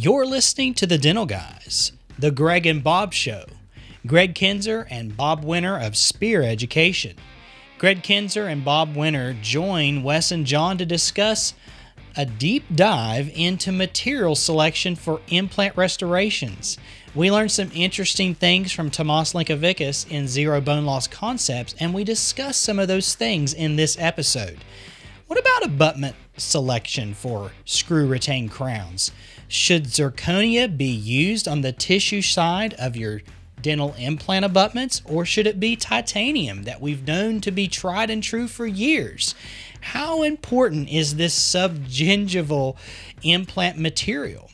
You're listening to The Dental Guys, The Gregg and Bob Show. Gregg Kinzer and Bob Winter of Spear Education. Gregg Kinzer and Bob Winter join Wes and Jon to discuss a deep dive into material selection for implant restorations. We learned some interesting things from Tomas Linkevicius in Zero Bone Loss Concepts, and we discuss some of those things in this episode. What about abutment selection for screw retained crowns? Should zirconia be used on the tissue side of your dental implant abutments, or should it be titanium that we've known to be tried and true for years? How important is this subgingival implant material?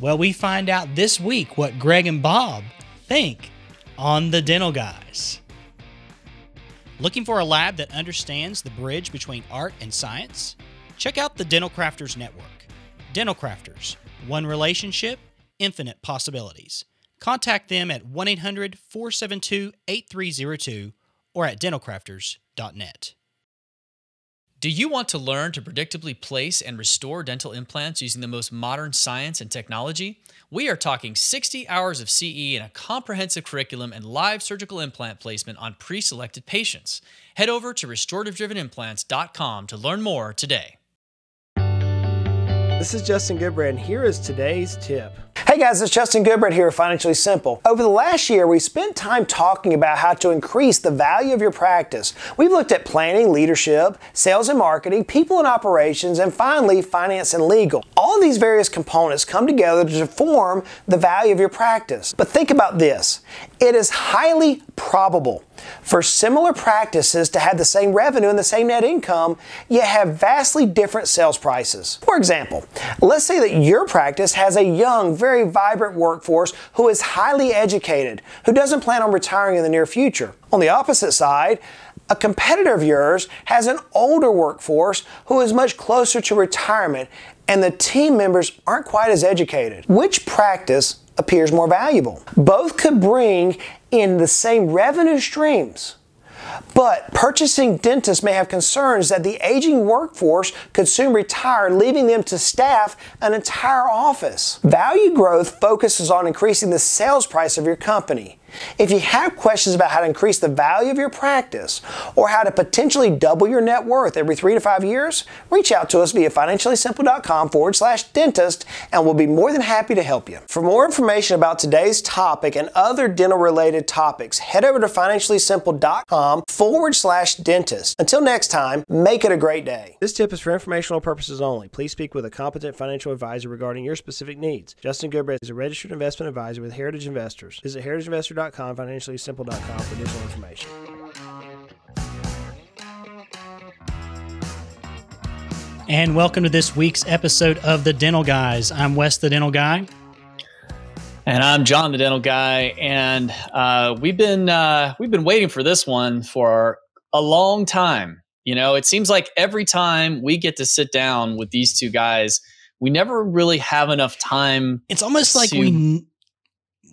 Well, we find out this week what Gregg and Bob think on the Dental Guys. Looking for a lab that understands the bridge between art and science? Check out the Dental Crafters Network. Dental Crafters, one relationship, infinite possibilities. Contact them at 1 800 472 8302 or at dentalcrafters.net. Do you want to learn to predictably place and restore dental implants using the most modern science and technology? We are talking 60 hours of CE and a comprehensive curriculum and live surgical implant placement on pre selected patients. Head over to restorative-driven-implants.com to learn more today. This is Justin Goodbread. Here is today's tip. Hey guys, it's Justin Goodbread here, at Financially Simple. Over the last year, we spent time talking about how to increase the value of your practice. We've looked at planning, leadership, sales and marketing, people and operations, and finally, finance and legal. All these various components come together to form the value of your practice. But think about this. It is highly probable for similar practices to have the same revenue and the same net income, yet have vastly different sales prices. For example, let's say that your practice has a young, very vibrant workforce who is highly educated, who doesn't plan on retiring in the near future. On the opposite side, a competitor of yours has an older workforce who is much closer to retirement and the team members aren't quite as educated. Which practice appears more valuable? Both could bring in the same revenue streams. But purchasing dentists may have concerns that the aging workforce could soon retire, leaving them to staff an entire office. Value growth focuses on increasing the sales price of your company. If you have questions about how to increase the value of your practice or how to potentially double your net worth every three to five years, reach out to us via financiallysimple.com forward slash dentist and we'll be more than happy to help you. For more information about today's topic and other dental related topics, head over to financiallysimple.com forward slash dentist. Until next time, make it a great day. This tip is for informational purposes only. Please speak with a competent financial advisor regarding your specific needs. Justin Goodbread is a registered investment advisor with Heritage Investors. Visit heritageinvestor.com, financiallysimple.com for additional information. And welcome to this week's episode of The Dental Guys. I'm Wes, the Dental Guy. And I'm Jon, the dental guy, and uh, we've been uh, we've been waiting for this one for a long time. You know, it seems like every time we get to sit down with these two guys, we never really have enough time. It's almost like to- we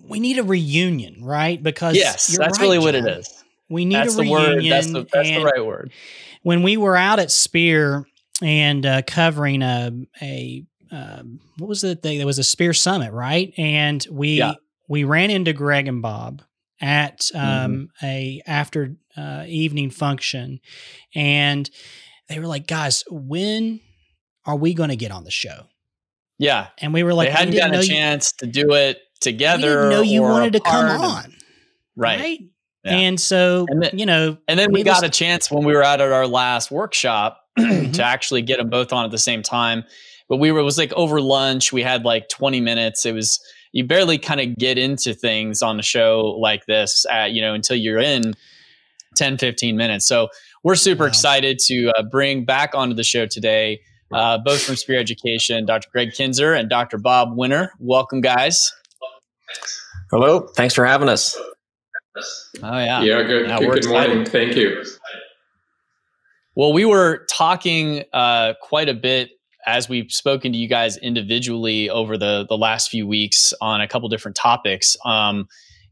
we need a reunion, right? Because Yes, that's right, really what it Jon. is. We need That's a the reunion. That's the that's the right word. When we were out at Spear and uh, covering a a um, what was the thing? There was a Spear Summit, right? And we Yeah. we ran into Gregg and Bob at um, Mm-hmm. a after uh, evening function, and they were like, "Guys, when are we going to get on the show?" Yeah, And we were like, they hadn't "We gotten a you- chance to do it together. We didn't know you or wanted to come apart. on, right? right?" Yeah. And so, And then- you know, And then we needless got a chance when we were out at our last workshop to actually get them both on at the same time. But we were it was like over lunch. We had like 20 minutes. It was you barely kind of get into things on a show like this, at, you know, until you're in 10, 15 minutes. So we're super Wow. excited to uh, bring back onto the show today, uh, both from Spear Education, Dr. Gregg Kinzer and Dr. Bob Winter. Welcome, guys. Hello. Thanks for having us. Oh yeah, Yeah, good. Yeah, good, we're good morning. Thank you. Well, we were talking uh, quite a bit as we've spoken to you guys individually over the the last few weeks on a couple different topics, um,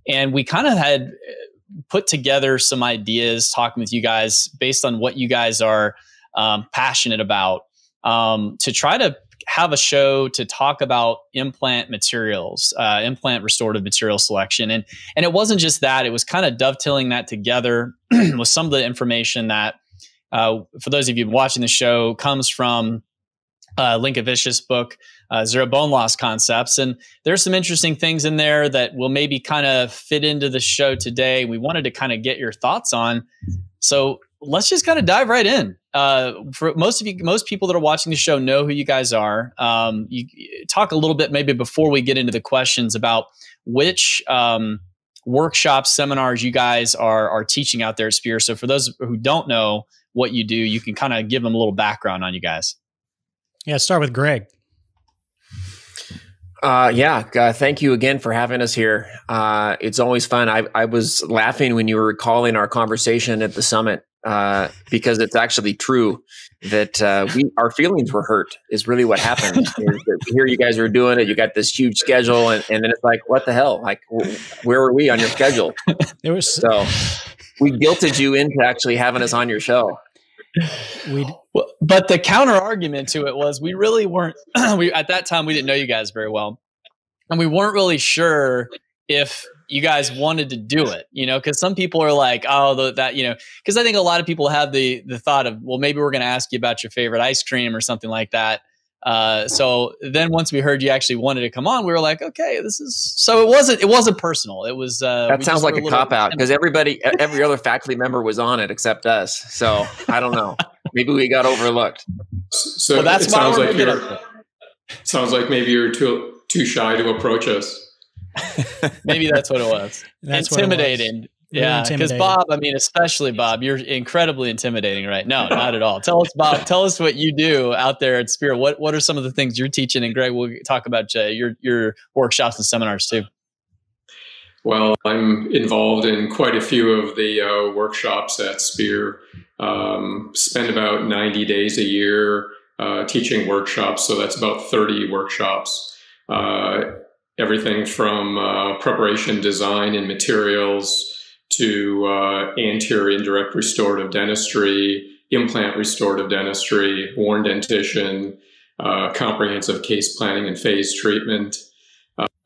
and we kind of had uh, put together some ideas talking with you guys based on what you guys are um, passionate about um, to try to have a show to talk about implant materials, uh, implant restorative material selection, and and it wasn't just that; it was kind of dovetailing that together with some of the information that, uh, for those of you watching the show, comes from uh, Linkevicius book, uh, Zero Bone Loss Concepts. And there's some interesting things in there that will maybe kind of fit into the show today. We wanted to kind of get your thoughts on. So let's just kind of dive right in. Uh, for most of you, most people that are watching the show know who you guys are. Um, you talk a little bit maybe before we get into the questions about which um, workshops, seminars you guys are are teaching out there at Spear. So for those who don't know what you do, you can kind of give them a little background on you guys. Yeah, start with Gregg. Uh, yeah, uh, thank you again for having us here. Uh, it's always fun. I, I was laughing when you were recalling our conversation at the summit uh, because it's actually true that uh, we our feelings were hurt. Is really what happened. here, you guys are doing it. You got this huge schedule, and, and then it's like, what the hell? Like, where were we on your schedule? There was so we guilted you into actually having us on your show we well, but the counter argument to it was we really weren't we at that time we didn't know you guys very well and we weren't really sure if you guys wanted to do it you know because some people are like oh the, that you know because i think a lot of people have the the thought of well maybe we're going to ask you about your favorite ice cream or something like that uh, so then once we heard you actually wanted to come on, we were like, okay, this is so it wasn't it wasn't personal. It was uh, that sounds like a, a cop out because everybody every other faculty member was on it except us. So I don't know. maybe we got overlooked. So well, that's it sounds like you're sounds like maybe you're too too shy to approach us. maybe that's what it was. That's Intimidating. Yeah, because Bob, I mean, especially Bob, you're incredibly intimidating, right? No, not at all. Tell us, Bob. tell us what you do out there at Spear. What What are some of the things you're teaching? And Greg, we'll talk about uh, your your workshops and seminars too. Well, I'm involved in quite a few of the uh, workshops at Spear. Um, spend about 90 days a year uh, teaching workshops, so that's about 30 workshops. Uh, everything from uh, preparation, design, and materials to uh, anterior indirect restorative dentistry, implant restorative dentistry, worn dentition, uh, comprehensive case planning and phase treatment,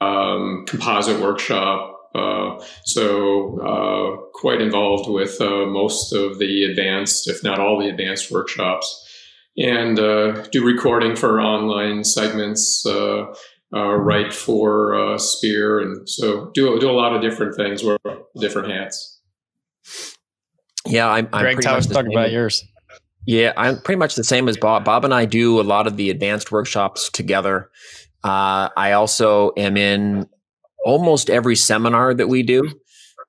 um, composite workshop. Uh, so uh, quite involved with uh, most of the advanced, if not all the advanced workshops, and do recording for online segments uh, write for uh, Spear, and so do do a lot of different things, wear different hats. Yeah, I'm. I'm Gregg, tell us talk about yours. Yeah, I'm pretty much the same as Bob. Bob and I do a lot of the advanced workshops together. Uh, I also am in almost every seminar that we do.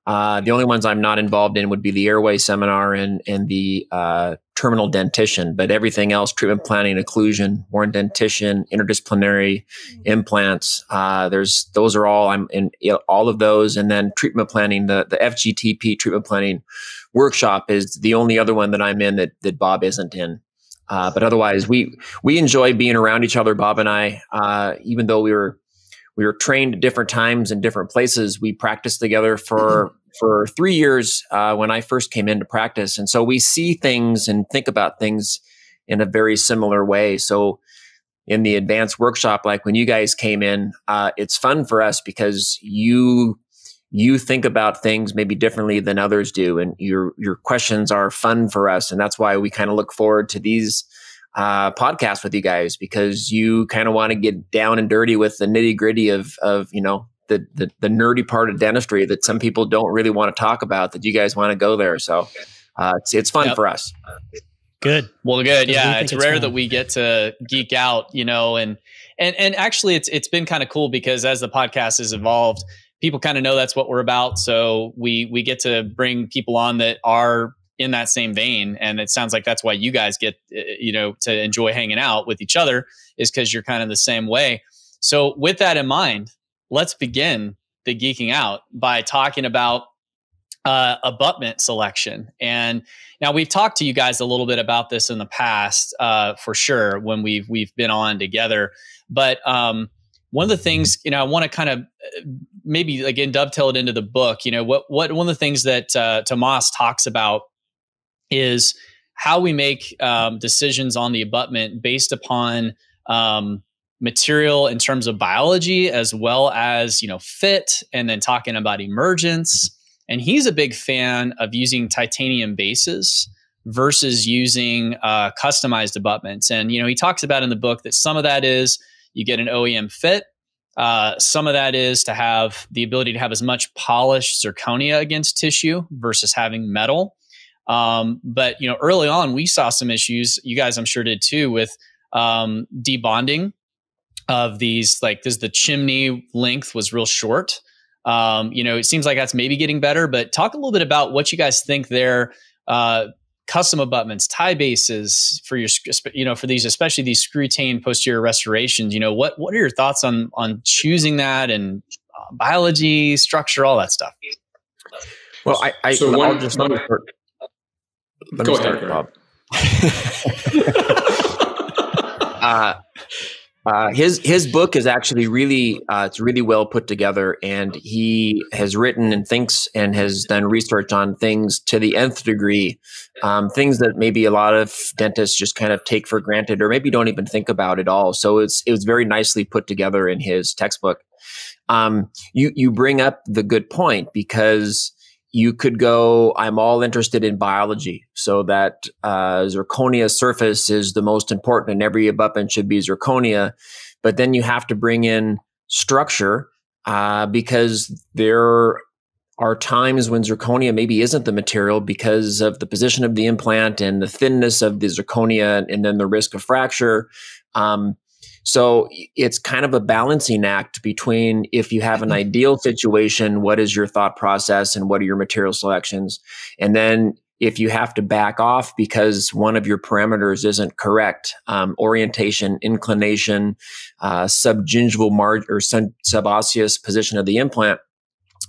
Uh, the only ones I'm not involved in would be the airway seminar and and the uh, terminal dentition, but everything else, treatment planning, occlusion, worn dentition, interdisciplinary implants, uh, there's those are all I'm in you know, all of those, and then treatment planning, the the FGTP treatment planning workshop is the only other one that I'm in that that Bob isn't in. Uh, but otherwise, we we enjoy being around each other, Bob and I. Uh, even though we were we were trained at different times in different places. We practiced together for mm-hmm. for three years uh, when I first came into practice, and so we see things and think about things in a very similar way. So in the advanced workshop, like when you guys came in, uh, it's fun for us because you you think about things maybe differently than others do, and your your questions are fun for us, and that's why we kind of look forward to these uh, podcast with you guys because you kind of want to get down and dirty with the nitty gritty of of you know the, the, the nerdy part of dentistry that some people don't really want to talk about. That you guys want to go there, so uh, it's it's fun yep. for us. Good. Well, good. Yeah, it's, it's rare fun. that we get to geek out, you know, and and and actually, it's it's been kind of cool because as the podcast has evolved, people kind of know that's what we're about. So we we get to bring people on that are in that same vein. And it sounds like that's why you guys get uh, you know to enjoy hanging out with each other is because you're kind of the same way. So with that in mind let's begin the geeking out by talking about uh, abutment selection. And now we've talked to you guys a little bit about this in the past uh, for sure when we've we've been on together. But um, one of the things you know i want to kind of uh, maybe again dovetail it into the book you know what what one of the things that uh, tomas talks about is how we make um, decisions on the abutment based upon um, material in terms of biology as well as you know fit and then talking about emergence. And he's a big fan of using titanium bases versus using uh, customized abutments. And you know he talks about in the book that some of that is you get an oem fit uh, some of that is to have the ability to have as much polished zirconia against tissue versus having metal um, but you know early on we saw some issues you guys i'm sure did too with um, debonding of these like this the chimney length was real short. Um, you know it seems like that's maybe getting better but talk a little bit about what you guys think there uh, custom abutments tie bases for your you know for these especially these screw-tained posterior restorations you know what what are your thoughts on on choosing that and uh, biology structure all that stuff? Well i, I so I'll just let me start, let start bob uh, uh, his his book is actually really uh, it's really well put together, and he has written and thinks and has done research on things to the nth degree, um, things that maybe a lot of dentists just kind of take for granted or maybe don't even think about at all. So it's it was very nicely put together in his textbook. Um, you you bring up the good point because you could go i'm all interested in biology so that uh, zirconia surface is the most important and every abutment should be zirconia. But then you have to bring in structure uh, because there are times when zirconia maybe isn't the material because of the position of the implant and the thinness of the zirconia and then the risk of fracture. Um, so it's kind of a balancing act between if you have an mm-hmm. ideal situation, what is your thought process and what are your material selections? And then if you have to back off because one of your parameters isn't correct, um, orientation, inclination, uh, subgingival margin or sub- subosseous position of the implant,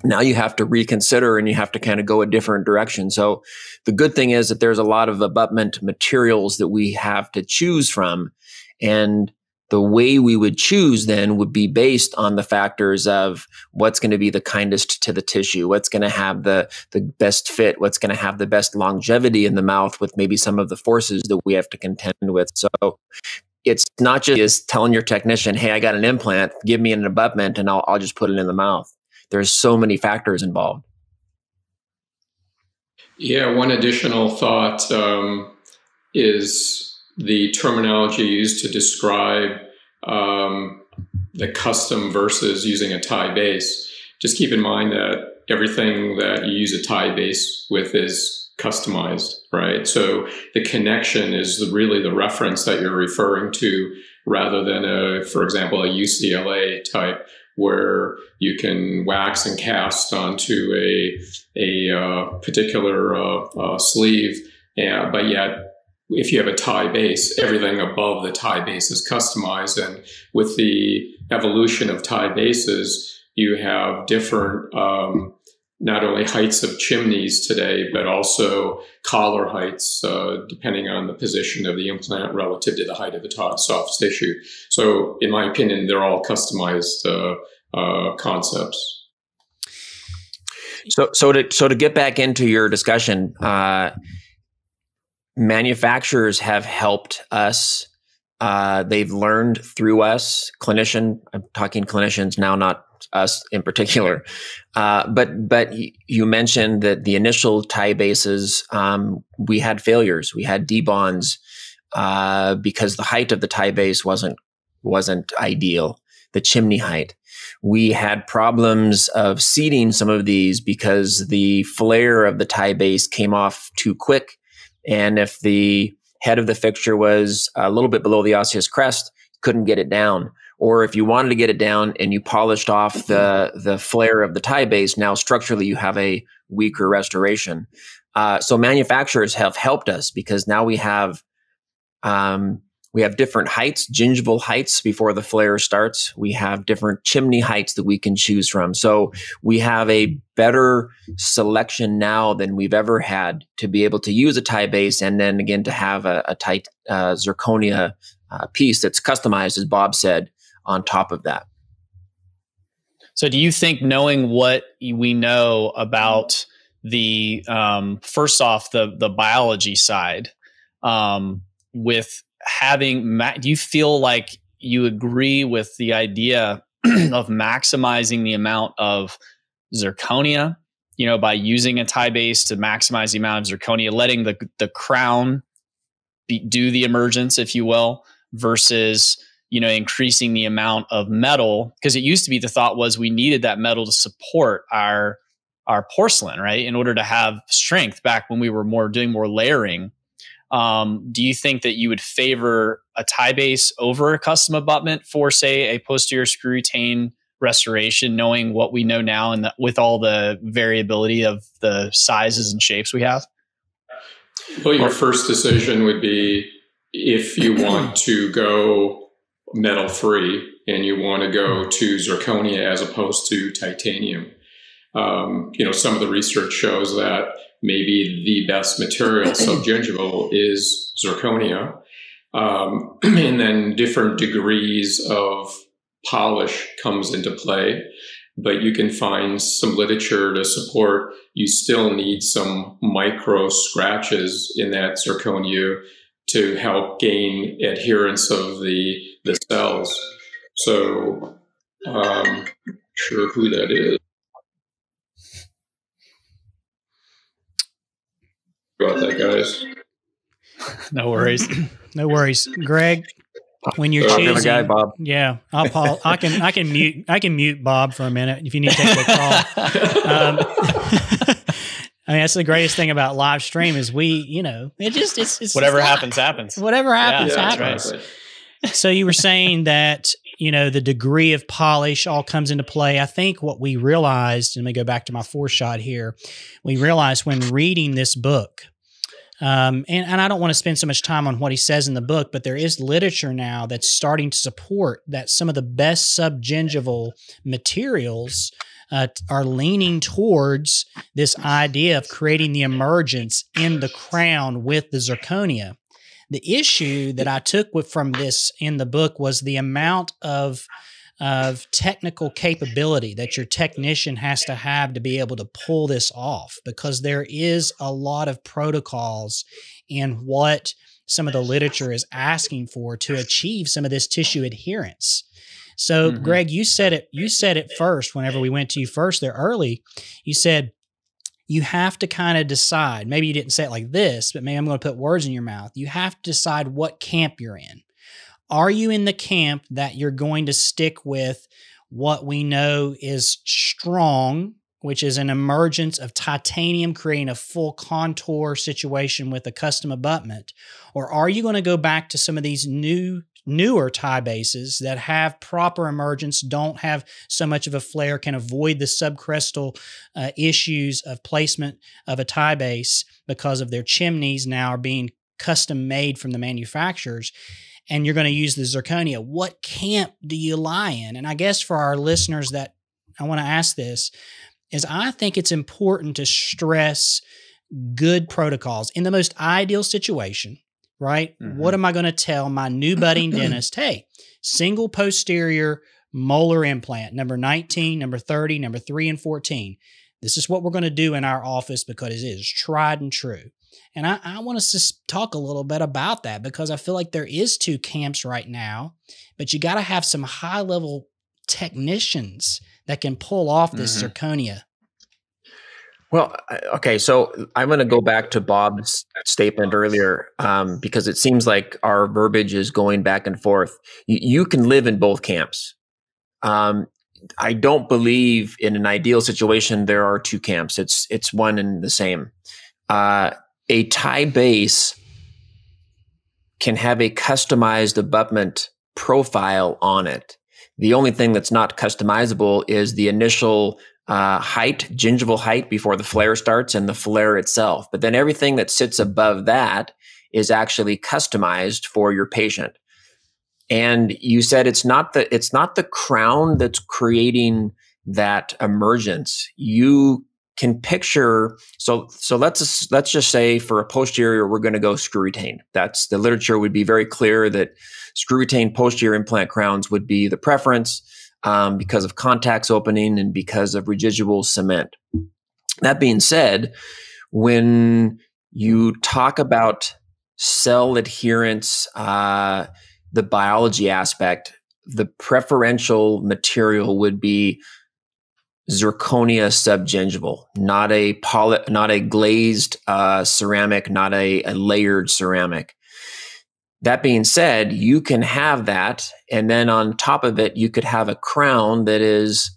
now you have to reconsider and you have to kind of go a different direction. So the good thing is that there's a lot of abutment materials that we have to choose from. And the way we would choose then would be based on the factors of what's going to be the kindest to the tissue, what's going to have the, the best fit, what's going to have the best longevity in the mouth with maybe some of the forces that we have to contend with. So it's not just telling your technician, hey, I got an implant, give me an abutment and I'll, I'll just put it in the mouth. There's so many factors involved. Yeah, one additional thought um, is the terminology used to describe um, the custom versus using a tie base. Just keep in mind that everything that you use a tie base with is customized, right? So the connection is really the reference that you're referring to rather than a, for example, a UCLA type where you can wax and cast onto a, a uh, particular uh, uh, sleeve, yeah, but yet if you have a tie base, everything above the tie base is customized. And with the evolution of tie bases, you have different, um, not only heights of chimneys today, but also collar heights, uh, depending on the position of the implant relative to the height of the t- soft tissue. So, in my opinion, they're all customized uh, uh, concepts. So, so to so to get back into your discussion, uh, manufacturers have helped us. Uh, they've learned through us, clinician. I'm talking clinicians now, not us in particular. Uh, but but you mentioned that the initial tie bases, um, we had failures. We had debonds uh, because the height of the tie base wasn't wasn't ideal. The chimney height. We had problems of seating some of these because the flare of the tie base came off too quick and if the head of the fixture was a little bit below the osseous crest, couldn't get it down. Or if you wanted to get it down and you polished off the the flare of the tie base, now structurally you have a weaker restoration. Uh, so manufacturers have helped us because now we have um, we have different heights, gingival heights before the flare starts. We have different chimney heights that we can choose from. So we have a better selection now than we've ever had to be able to use a tie base and then again to have a, a tight uh, zirconia uh, piece that's customized, as Bob said, on top of that. So do you think knowing what we know about the um, first off the the biology side um, with having do you feel like you agree with the idea of maximizing the amount of zirconia, you know, by using a tie base to maximize the amount of zirconia, letting the the crown be, do the emergence, if you will, versus you know increasing the amount of metal? Because it used to be the thought was we needed that metal to support our our porcelain right? In order to have strength back when we were more doing more layering um, do you think that you would favor a tie base over a custom abutment for, say, a posterior screw retain restoration, knowing what we know now and the, with all the variability of the sizes and shapes we have? Well, your first decision would be if you want to go metal free and you want to go to zirconia as opposed to titanium. Um, you know, some of the research shows that maybe the best material subgingival is zirconia. Um, and then different degrees of polish comes into play. But you can find some literature to support you still need some micro scratches in that zirconia to help gain adherence of the, the cells. So, um, sure who that is. About that, guys. no worries. no worries, Gregg. When you're choosing, guy, Bob. Yeah, I'll Paul. I can I can mute I can mute Bob for a minute if you need to take a call. um, I mean, that's the greatest thing about live stream is we, you know, it just it's, it's whatever it's happens happens. Whatever happens Yeah, happens. right. so you were saying that you know the degree of polish all comes into play. I think what we realized, and let me go back to my four shot here. We realized when reading this book um, and, and I don't want to spend so much time on what he says in the book, but there is literature now that's starting to support that some of the best subgingival materials uh, are leaning towards this idea of creating the emergence in the crown with the zirconia. The issue that I took with, from this in the book was the amount of of technical capability that your technician has to have to be able to pull this off because there is a lot of protocols in what some of the literature is asking for to achieve some of this tissue adherence. So mm-hmm. Gregg, you said it you said it first whenever we went to you first there early. You said you have to kind of decide. Maybe you didn't say it like this, but maybe I'm going to put words in your mouth. You have to decide what camp you're in. Are you in the camp that you're going to stick with what we know is strong, which is an emergence of titanium creating a full contour situation with a custom abutment? Or are you going to go back to some of these new newer tie bases that have proper emergence, don't have so much of a flare, can avoid the subcrestal uh, issues of placement of a tie base because of their chimneys now are being custom made from the manufacturers and you're going to use the zirconia. What camp do you lie in? And I guess for our listeners that I want to ask this is I think it's important to stress good protocols in the most ideal situation, right? Mm-hmm. What am I going to tell my new budding dentist? Hey, single posterior molar implant, number 19, number 30, number 3 and 14. This is what we're going to do in our office because it is tried and true. And I, I want us to talk a little bit about that because I feel like there is two camps right now, but you got to have some high level technicians that can pull off this mm-hmm. zirconia. Well, okay, so I'm going to go back to Bob's statement earlier um, because it seems like our verbiage is going back and forth. You, you can live in both camps. Um, I don't believe in an ideal situation there are two camps. It's it's one and the same. Uh, a tie base can have a customized abutment profile on it. The only thing that's not customizable is the initial uh, height, gingival height before the flare starts and the flare itself. But then everything that sits above that is actually customized for your patient. And you said it's not the it's not the crown that's creating that emergence. You can picture so so let's let's just say for a posterior we're going to go screw retain that's the literature would be very clear that screw retain posterior implant crowns would be the preference um, because of contacts opening and because of residual cement. That being said when you talk about cell adherence uh, the biology aspect the preferential material would be zirconia subgingival, not a poly, not a glazed uh, ceramic, not a, a layered ceramic. That being said, you can have that, and then on top of it, you could have a crown that is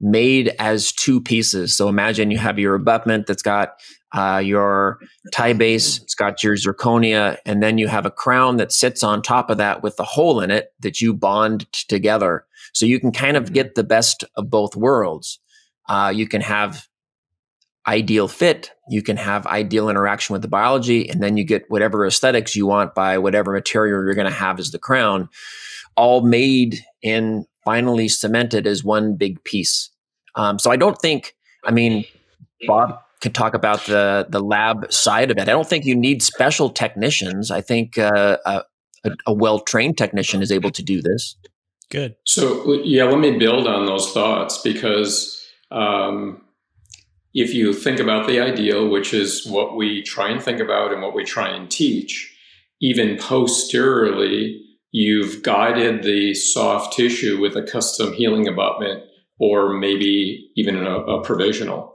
made as two pieces. So imagine you have your abutment that's got uh, your tie base, it's got your zirconia, and then you have a crown that sits on top of that with the hole in it that you bond together. So you can kind of get the best of both worlds. Uh, you can have ideal fit, you can have ideal interaction with the biology, and then you get whatever aesthetics you want by whatever material you're going to have as the crown, all made and finally cemented as one big piece. Um, so I don't think, I mean, Bob can talk about the the lab side of it. I don't think you need special technicians. I think uh, a, a well trained technician is able to do this. Good. So yeah, let me build on those thoughts because um, if you think about the ideal, which is what we try and think about and what we try and teach, even posteriorly, you've guided the soft tissue with a custom healing abutment or maybe even a, a provisional.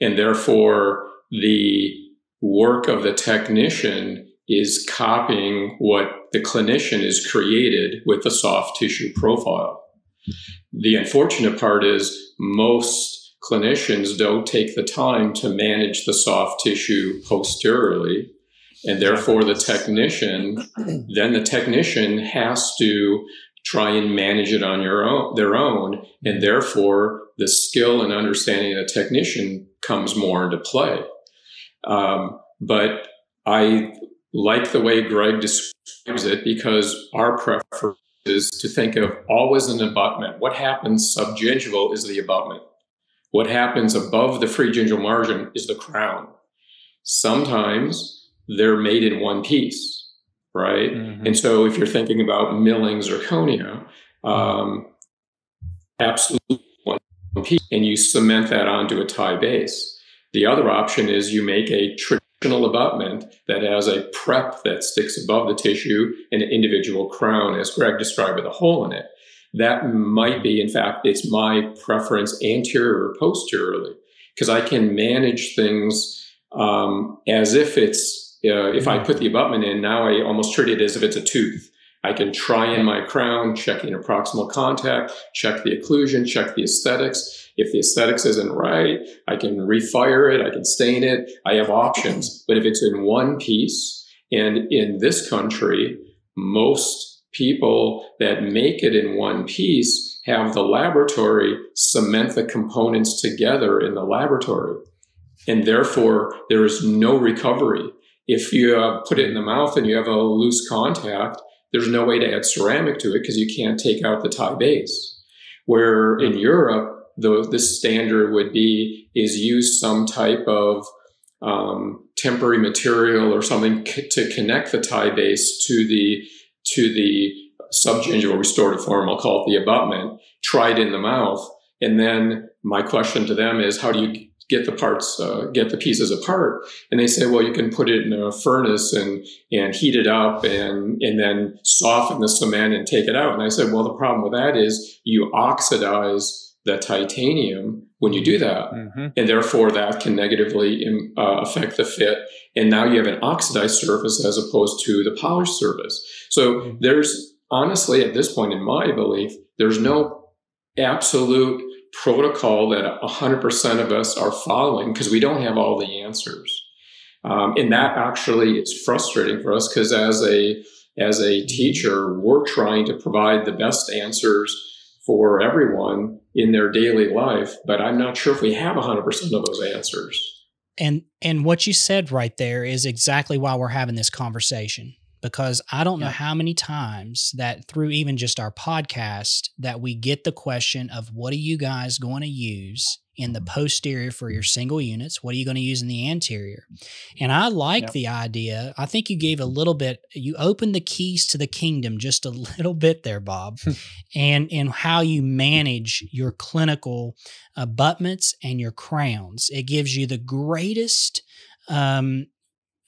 And therefore, the work of the technician is copying what the clinician has created with the soft tissue profile. The unfortunate part is most clinicians don't take the time to manage the soft tissue posteriorly. And therefore, the technician, then the technician has to try and manage it on your own, their own. And therefore, the skill and understanding of the technician comes more into play. Um, but I like the way Gregg describes it because our preference is to think of always an abutment. What happens subgingival is the abutment. What happens above the free gingival margin is the crown. Sometimes they're made in one piece, right? Mm-hmm. And so if you're thinking about milling zirconia, um, absolutely one piece, and you cement that onto a tie base. The other option is you make a traditional abutment that has a prep that sticks above the tissue and an individual crown, as Gregg described, with a hole in it. That might be, in fact, it's my preference anterior or posteriorly, because I can manage things um, as if it's, uh, if I put the abutment in, now I almost treat it as if it's a tooth. I can try in my crown, check in proximal contact, check the occlusion, check the aesthetics. If the aesthetics isn't right, I can refire it, I can stain it. I have options. But if it's in one piece, and in this country, most people that make it in one piece have the laboratory cement the components together in the laboratory. And therefore, there is no recovery. If you uh, put it in the mouth and you have a loose contact, there's no way to add ceramic to it because you can't take out the tie base. Where in Europe, the, the standard would be is use some type of um, temporary material or something c- to connect the tie base to the to the subgingival restorative form. I'll call it the abutment. Try it in the mouth, and then my question to them is, how do you get the parts, uh, get the pieces apart. And they say, well, you can put it in a furnace and, and heat it up and, and then soften the cement and take it out. And I said, well, the problem with that is you oxidize the titanium when you do that. Mm-hmm. And therefore that can negatively uh, affect the fit. And now you have an oxidized surface as opposed to the polished surface. So mm-hmm. there's honestly, at this point, in my belief, there's no absolute protocol that 100% of us are following because we don't have all the answers. Um, and that actually is frustrating for us because as a as a teacher, we're trying to provide the best answers for everyone in their daily life, but I'm not sure if we have 100% of those answers. And and what you said right there is exactly why we're having this conversation because I don't know how many times that through even just our podcast that we get the question of what are you guys going to use in the posterior for your single units? What are you going to use in the anterior? And I like yep. the idea. I think you gave a little bit, you opened the keys to the kingdom just a little bit there, Bob, and and how you manage your clinical abutments and your crowns. It gives you the greatest um,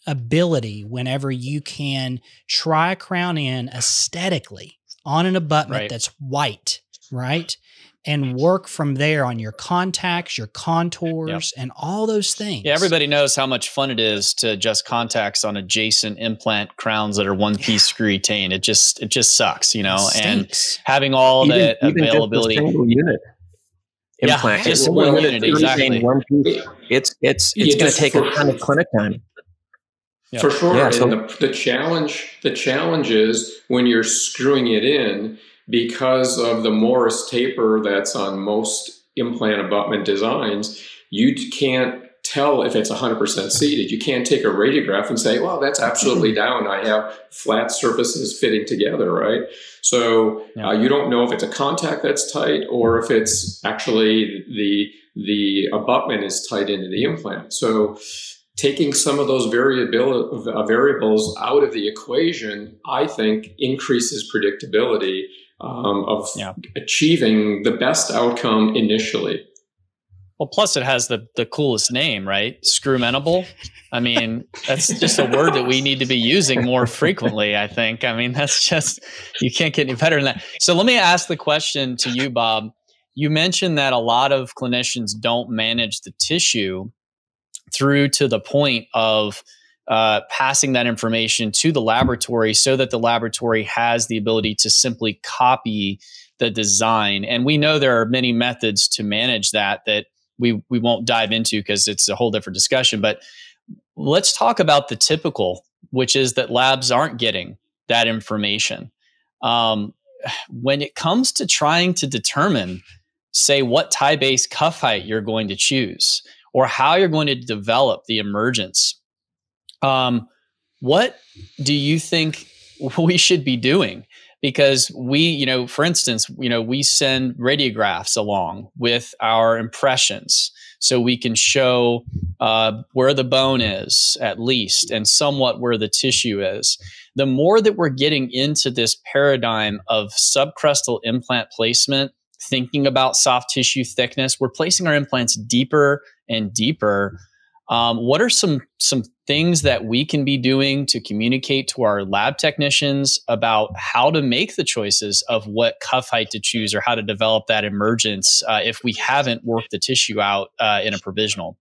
ability whenever you can try a crown in aesthetically on an abutment Right. that's white, right? And work from there on your contacts, your contours, and all those things. Yeah, everybody knows how much fun it is to adjust contacts on adjacent implant crowns that are one piece screw retained. It just it just sucks, you know. And having all even, the even just a availability. single unit Yeah, just a one unit unit, to retain exactly. One piece. It's it's Yeah, it's going to take for- a ton of clinic time. Yeah. For sure. Yeah, so- and the, the challenge the challenge is when you're screwing it in because of the Morse taper that's on most implant abutment designs, you can't tell if it's 100% seated. You can't take a radiograph and say, well, that's absolutely down. I have flat surfaces fitting together, right? So Yeah. uh, you don't know if it's a contact that's tight or if it's actually the the abutment is tight into the implant. So taking some of those variable uh, variables out of the equation, I think, increases predictability um, of Yeah. achieving the best outcome initially. Well, plus it has the the coolest name, right? Screwmentable. I mean, that's just a word that we need to be using more frequently. I think. I mean, that's just you can't get any better than that. So let me ask the question to you, Bob. You mentioned that a lot of clinicians don't manage the tissue through to the point of uh, passing that information to the laboratory so that the laboratory has the ability to simply copy the design. And we know there are many methods to manage that that we we won't dive into because it's a whole different discussion. But let's talk about the typical, which is that labs aren't getting that information. Um, when it comes to trying to determine, say, what tie base cuff height you're going to choose or how you're going to develop the emergence, um, what do you think we should be doing? Because we, you know, for instance, you know, we send radiographs along with our impressions so we can show uh, where the bone is at least and somewhat where the tissue is. The more that we're getting into this paradigm of subcrestal implant placement, thinking about soft tissue thickness, we're placing our implants deeper and deeper. Um, what are some some things that we can be doing to communicate to our lab technicians about how to make the choices of what cuff height to choose or how to develop that emergence uh, if we haven't worked the tissue out uh, in a provisional?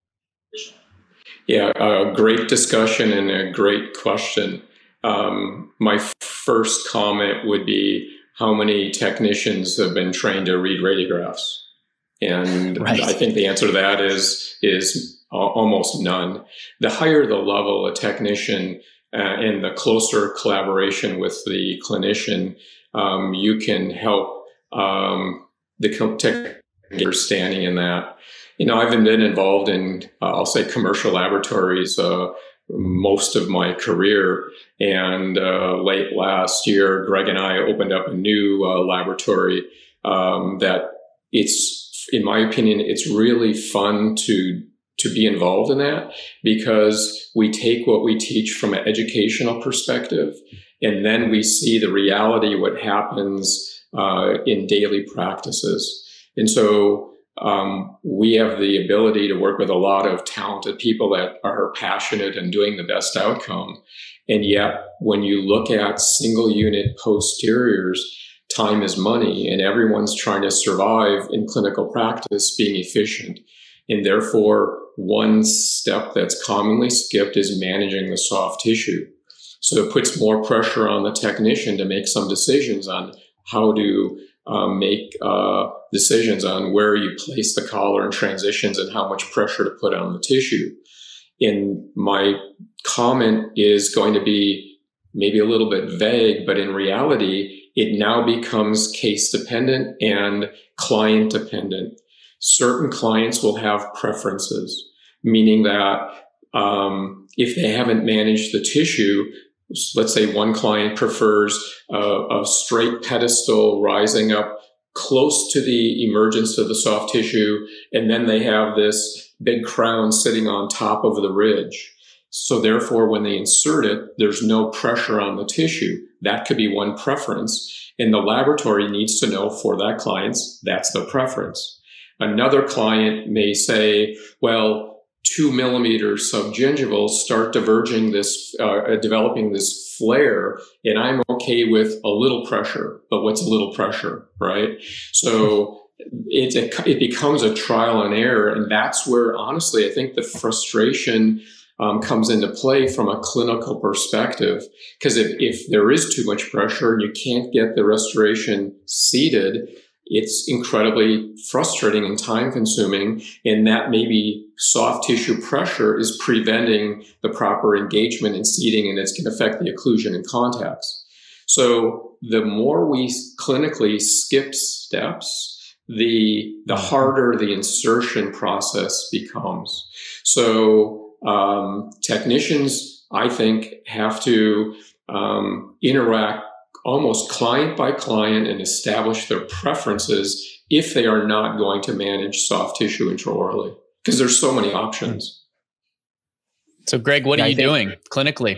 Yeah, a great discussion and a great question. Um, my first comment would be how many technicians have been trained to read radiographs? And Right. I think the answer to that is is almost none. The higher the level a technician uh, and the closer collaboration with the clinician, um, you can help um, the co- tech understanding in that. You know, I've been involved in, uh, I'll say, commercial laboratories uh, most of my career. And uh, late last year, Gregg and I opened up a new uh, laboratory um, that it's, in my opinion, it's really fun to to be involved in that because we take what we teach from an educational perspective and then we see the reality what happens uh, in daily practices. And so um, we have the ability to work with a lot of talented people that are passionate and doing the best outcome. And yet when you look at single unit posteriors time is money and everyone's trying to survive in clinical practice being efficient. And therefore one step that's commonly skipped is managing the soft tissue. So it puts more pressure on the technician to make some decisions on how to um, make uh, decisions on where you place the collar and transitions and how much pressure to put on the tissue. And my comment is going to be maybe a little bit vague but in reality it now becomes case dependent and client dependent. Certain clients will have preferences, meaning that um, if they haven't managed the tissue, let's say one client prefers a, a straight pedestal rising up close to the emergence of the soft tissue, and then they have this big crown sitting on top of the ridge. So therefore, when they insert it, there's no pressure on the tissue. That could be one preference. And the laboratory needs to know for that client's, that's the preference. Another client may say, well, two millimeters subgingival start diverging this, uh, developing this flare, and I'm okay with a little pressure, but what's a little pressure, right? So it's a, it becomes a trial and error, and that's where honestly I think the frustration um, comes into play from a clinical perspective. Because if, if there is too much pressure and you can't get the restoration seated, it's incredibly frustrating and time consuming. And that maybe soft tissue pressure is preventing the proper engagement and seating, and it's going to affect the occlusion and contacts. So the more we clinically skip steps, the the mm-hmm. harder the insertion process becomes. So um, technicians, I think, have to um, interact almost client by client and establish their preferences if they are not going to manage soft tissue intraorally because there's so many options. So, Gregg, what yeah, are you think, doing clinically?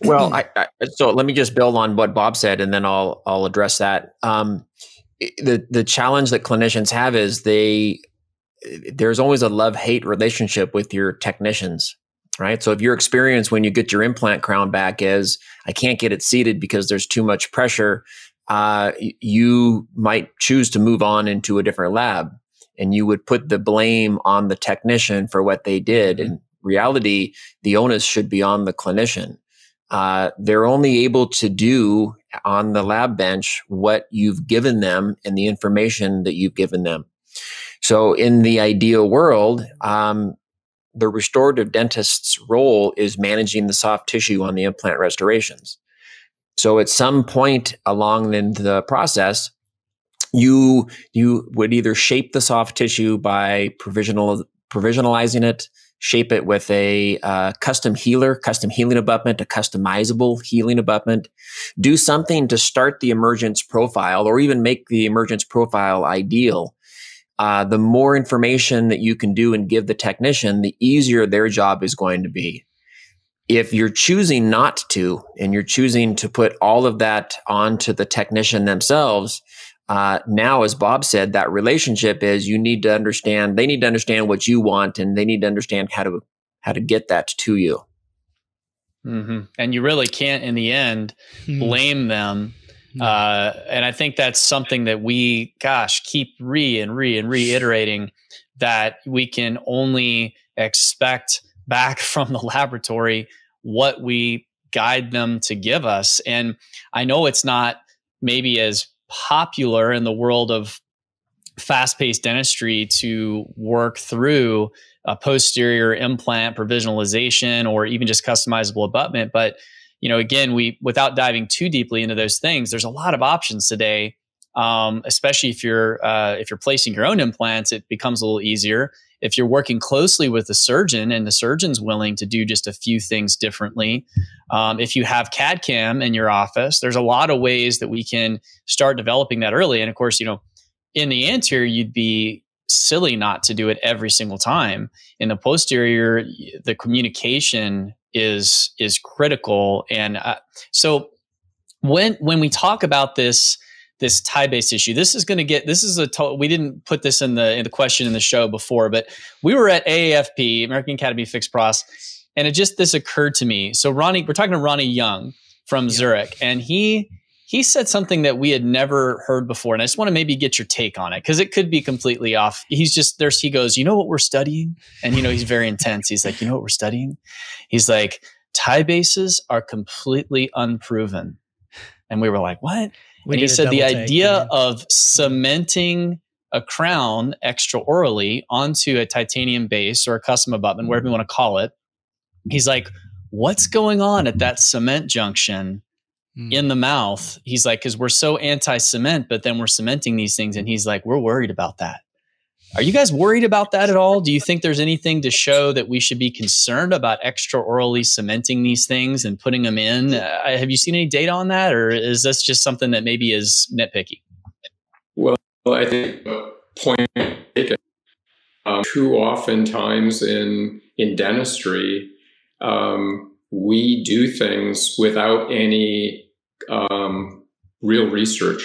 Well, I, I, so let me just build on what Bob said, and then I'll I'll address that. Um, the the challenge that clinicians have is they there's always a love hate relationship with your technicians right so if your experience when you get your implant crown back is i can't get it seated because there's too much pressure uh, you might choose to move on into a different lab and you would put the blame on the technician for what they did mm-hmm. in reality the onus should be on the clinician uh, they're only able to do on the lab bench what you've given them and the information that you've given them. So, in the ideal world, um, the restorative dentist's role is managing the soft tissue on the implant restorations. So, at some point along in the process, you you would either shape the soft tissue by provisional provisionalizing it, shape it with a uh, custom healer, custom healing abutment, a customizable healing abutment. Do something to start the emergence profile or even make the emergence profile ideal. Uh, the more information that you can do and give the technician, the easier their job is going to be. If you're choosing not to, and you're choosing to put all of that onto the technician themselves, uh, now, as Bob said, that relationship is you need to understand. They need to understand what you want, and they need to understand how to how to get that to you. Mm-hmm. And you really can't, in the end, mm-hmm. blame them. Uh, and I think that's something that we, gosh, keep re and re and reiterating that we can only expect back from the laboratory what we guide them to give us. And I know it's not maybe as popular in the world of fast paced dentistry to work through a posterior implant provisionalization or even just customizable abutment. But, you know, again, we, without diving too deeply into those things, there's a lot of options today. Um, especially if you're uh, if you're placing your own implants, it becomes a little easier. If you're working closely with the surgeon and the surgeon's willing to do just a few things differently, um, if you have CAD CAM in your office, there's a lot of ways that we can start developing that early. And of course, you know, in the anterior, you'd be silly not to do it every single time. In the posterior, the communication is is critical. And uh, so when when we talk about this this tie based issue. This is going to get this is a to- we didn't put this in the in the question in the show before, but we were at AAFP American Academy of Fixed Pros, and it just this occurred to me. So Ronnie, we're talking to Ronnie Jung from yeah. Zurich, and he he said something that we had never heard before, and I just want to maybe get your take on it because it could be completely off. He's just there's he goes, you know what we're studying, and you know he's very intense. He's like, you know what we're studying? He's like, tie bases are completely unproven, and we were like, what? We and he said the idea of cementing a crown extraorally onto a titanium base or a custom abutment, whatever you want to call it. He's like, what's going on at that cement junction mm. in the mouth? He's like, because we're so anti cement, but then we're cementing these things. And he's like, we're worried about that. Are you guys worried about that at all? Do you think there's anything to show that we should be concerned about extraorally cementing these things and putting them in? Uh, have you seen any data on that, or is this just something that maybe is nitpicky? Well, I think point taken. Um, too often times in in dentistry, um, we do things without any um, real research.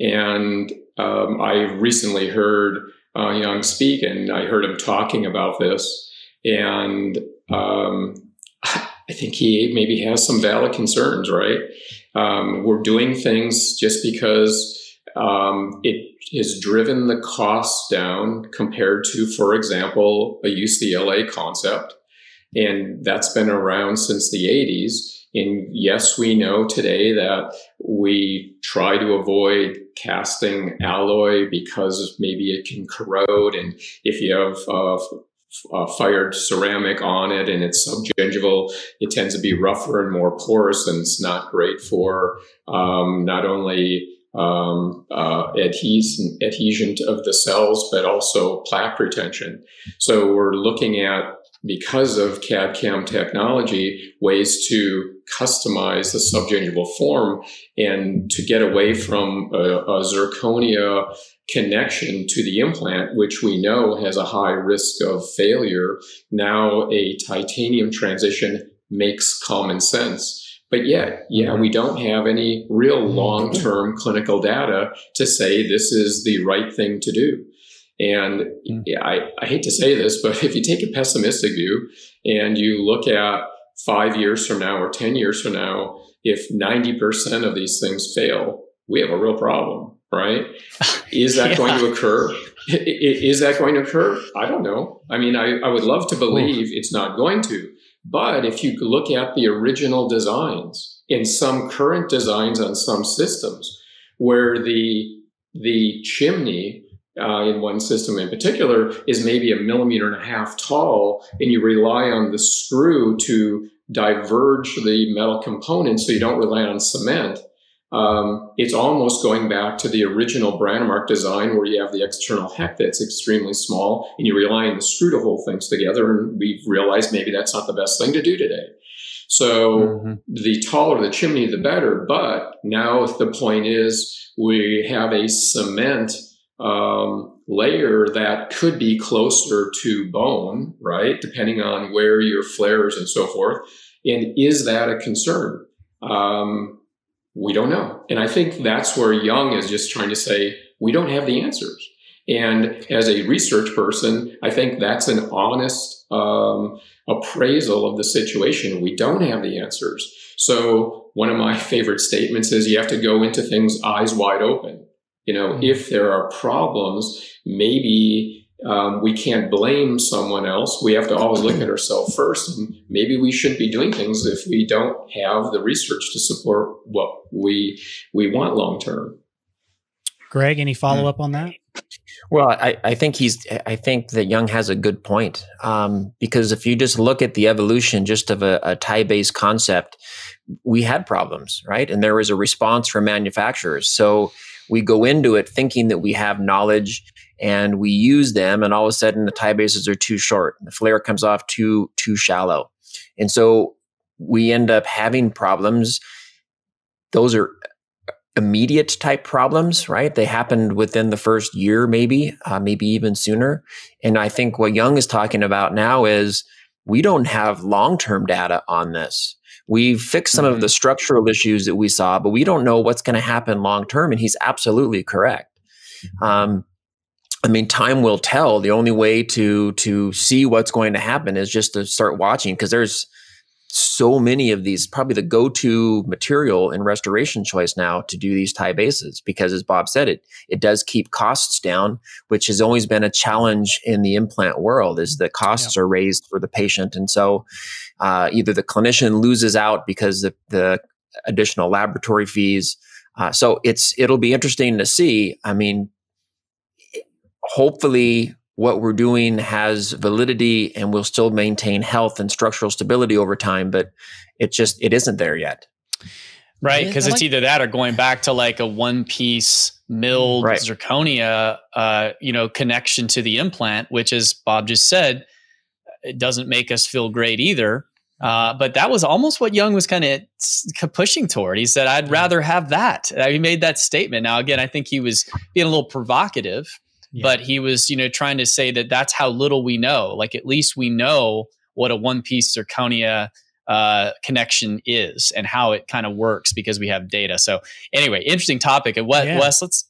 And um, I recently heard uh, Jung speak, and I heard him talking about this. And um, I think he maybe has some valid concerns, right? Um, we're doing things just because um, it has driven the costs down compared to, for example, a UCLA concept. And that's been around since the 80s. And yes, we know today that we try to avoid casting alloy because maybe it can corrode. And if you have uh, uh, fired ceramic on it and it's subgingival, it tends to be rougher and more porous, and it's not great for um, not only um, uh, adhesion, adhesion of the cells, but also plaque retention. So we're looking at because of CAD CAM technology, ways to customize the subgingival form and to get away from a, a, zirconia connection to the implant, which we know has a high risk of failure. Now a titanium transition makes common sense. But yet, yeah, we don't have any real long term clinical data to say this is the right thing to do. And mm. yeah, I, I hate to say this, but if you take a pessimistic view and you look at five years from now or 10 years from now, if 90% of these things fail, we have a real problem, right? Is that yeah. going to occur? Is that going to occur? I don't know. I mean, I, I would love to believe it's not going to. But if you look at the original designs in some current designs on some systems where the the chimney uh, in one system in particular is maybe a millimeter and a half tall, and you rely on the screw to diverge the metal components so you don't rely on cement. Um, it's almost going back to the original Brånemark design where you have the external hex that's extremely small and you rely on the screw to hold things together. And we've realized maybe that's not the best thing to do today. So mm-hmm. the taller the chimney, the better. But now the point is we have a cement um, layer that could be closer to bone, right? Depending on where your flares and so forth. And is that a concern? Um, we don't know. And I think that's where Jung is just trying to say, we don't have the answers. And as a research person, I think that's an honest um, appraisal of the situation. We don't have the answers. So, one of my favorite statements is you have to go into things eyes wide open. You know, mm-hmm. if there are problems, maybe um, we can't blame someone else. We have to always look at ourselves first. And maybe we shouldn't be doing things if we don't have the research to support what we we want long term. Gregg, any follow up on that? Well, I, I, think he's. I think that Jung has a good point um, because if you just look at the evolution just of a, a tie-based concept, we had problems, right? And there was a response from manufacturers. So we go into it thinking that we have knowledge and we use them and all of a sudden the tie bases are too short the flare comes off too too shallow. And so we end up having problems. Those are immediate type problems right? They happened within the first year maybe uh, maybe even sooner. And i think what Jung is talking about now is we don't have long-term data on this We've fixed some mm-hmm. of the structural issues that we saw, but we don't know what's going to happen long term. And he's absolutely correct. Mm-hmm. Um, I mean, time will tell. The only way to to see what's going to happen is just to start watching because there's so many of these, probably the go-to material in restoration choice now to do these tie bases, because as Bob said, it it does keep costs down, which has always been a challenge in the implant world, is that costs yeah. are raised for the patient. And so uh, either the clinician loses out because the, the additional laboratory fees. Uh, so it's it'll be interesting to see. I mean, hopefully what we're doing has validity and we'll still maintain health and structural stability over time but it just it isn't there yet right because it's like, either that or going back to like a one piece milled right. zirconia uh, you know connection to the implant which as bob just said it doesn't make us feel great either uh, but that was almost what Jung was kind of pushing toward. He said, "I'd rather have that." Uh, he made that statement. Now, again, I think he was being a little provocative, yeah. but he was, you know, trying to say that that's how little we know. Like at least we know what a one piece zirconia uh, connection is and how it kind of works because we have data. So anyway, interesting topic. And what, yeah. Wes, let's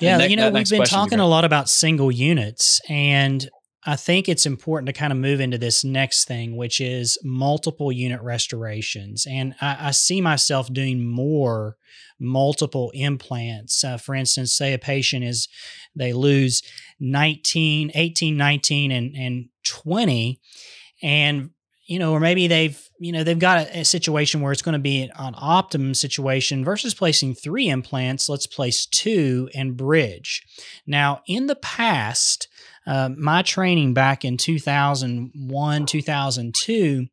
yeah, ne- you know, we've been talking a lot about single units, and I think it's important to kind of move into this next thing, which is multiple unit restorations. And I, I see myself doing more multiple implants. Uh, for instance, say a patient is, they lose 19, 18, 19, and, and 20. And you know, or maybe they've, you know, they've got a, a situation where it's going to be an optimum situation versus placing three implants. Let's place two and bridge. Now, in the past, uh, my training back in 2001, 2002,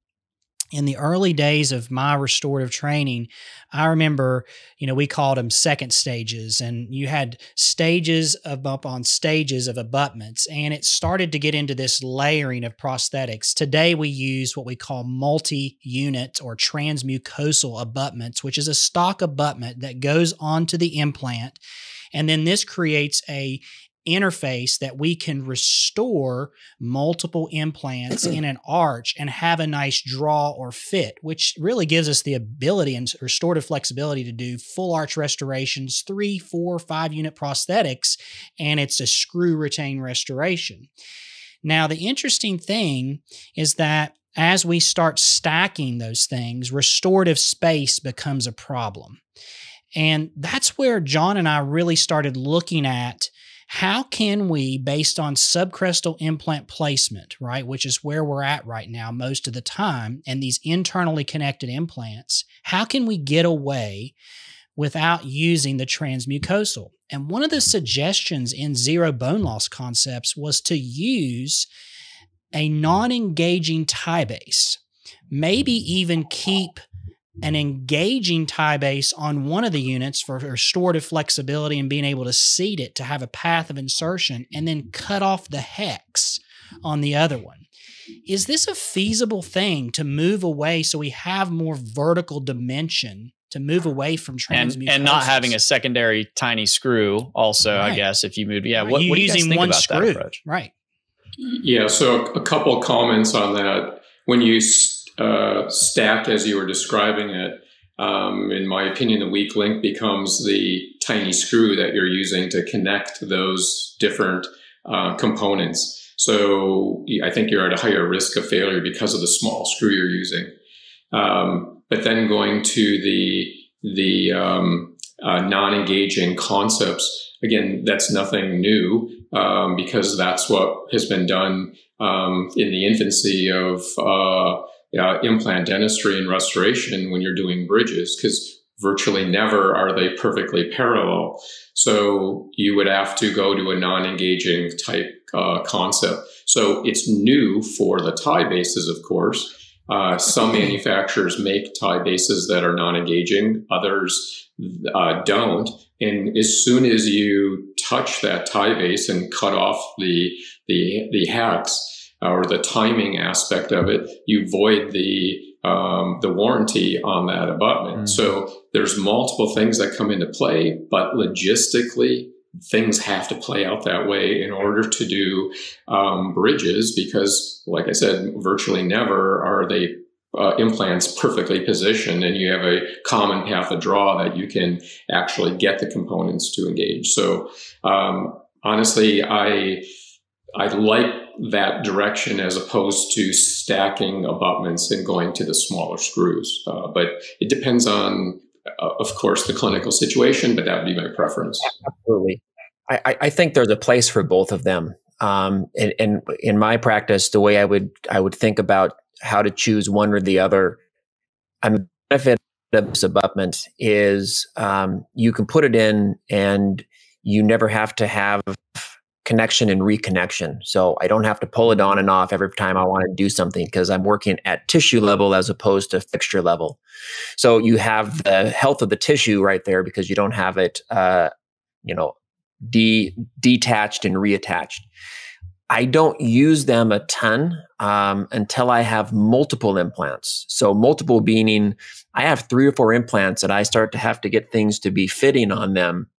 in the early days of my restorative training, I remember, you know, we called them second stages, and you had stages of up on stages of abutments, and it started to get into this layering of prosthetics. Today, we use what we call multi unit or transmucosal abutments, which is a stock abutment that goes onto the implant. And then this creates a interface that we can restore multiple implants in an arch and have a nice draw or fit, which really gives us the ability and restorative flexibility to do full arch restorations, three, four, five unit prosthetics, and it's a screw retain restoration. Now, the interesting thing is that as we start stacking those things, restorative space becomes a problem. And that's where Jon and I really started looking at how can we, based on subcrestal implant placement, right, which is where we're at right now most of the time, and these internally connected implants, how can we get away without using the transmucosal? And one of the suggestions in zero bone loss concepts was to use a non engaging tie base, maybe even keep an engaging tie base on one of the units for restorative flexibility and being able to seat it to have a path of insertion and then cut off the hex on the other one. Is this a feasible thing to move away so we have more vertical dimension to move away from and, and not having a secondary tiny screw also right. i guess if you move yeah what, what using one screw? approach? Right. Yeah so a couple comments on that. When you uh, stack as you were describing it, um, in my opinion, the weak link becomes the tiny screw that you're using to connect those different uh, components. So I think you're at a higher risk of failure because of the small screw you're using. Um, but then going to the the um, uh, non-engaging concepts again, that's nothing new um, because that's what has been done um, in the infancy of uh, uh, implant dentistry and restoration when you're doing bridges because virtually never are they perfectly parallel. So you would have to go to a non-engaging type uh, concept. So it's new for the tie bases, of course. Uh, some manufacturers make tie bases that are non-engaging, others uh, don't. And as soon as you touch that tie base and cut off the the the hex, or the timing aspect of it, you void the um, the warranty on that abutment. Mm. So there's multiple things that come into play, but logistically, things have to play out that way in order to do um, bridges because, like I said, virtually never are they uh, implants perfectly positioned and you have a common path of draw that you can actually get the components to engage. So um, honestly, I I like that direction as opposed to stacking abutments and going to the smaller screws. Uh, but it depends on, uh, of course, the clinical situation, but that would be my preference. Absolutely. I, I think there's a place for both of them. Um, and, and in my practice, the way I would I would think about how to choose one or the other, a benefit of this abutment is um, you can put it in and you never have to have connection and reconnection. So I don't have to pull it on and off every time I want to do something because I'm working at tissue level as opposed to fixture level. So you have the health of the tissue right there because you don't have it, uh, you know, de- detached and reattached. I don't use them a ton um, until I have multiple implants. So multiple meaning I have three or four implants and I start to have to get things to be fitting on them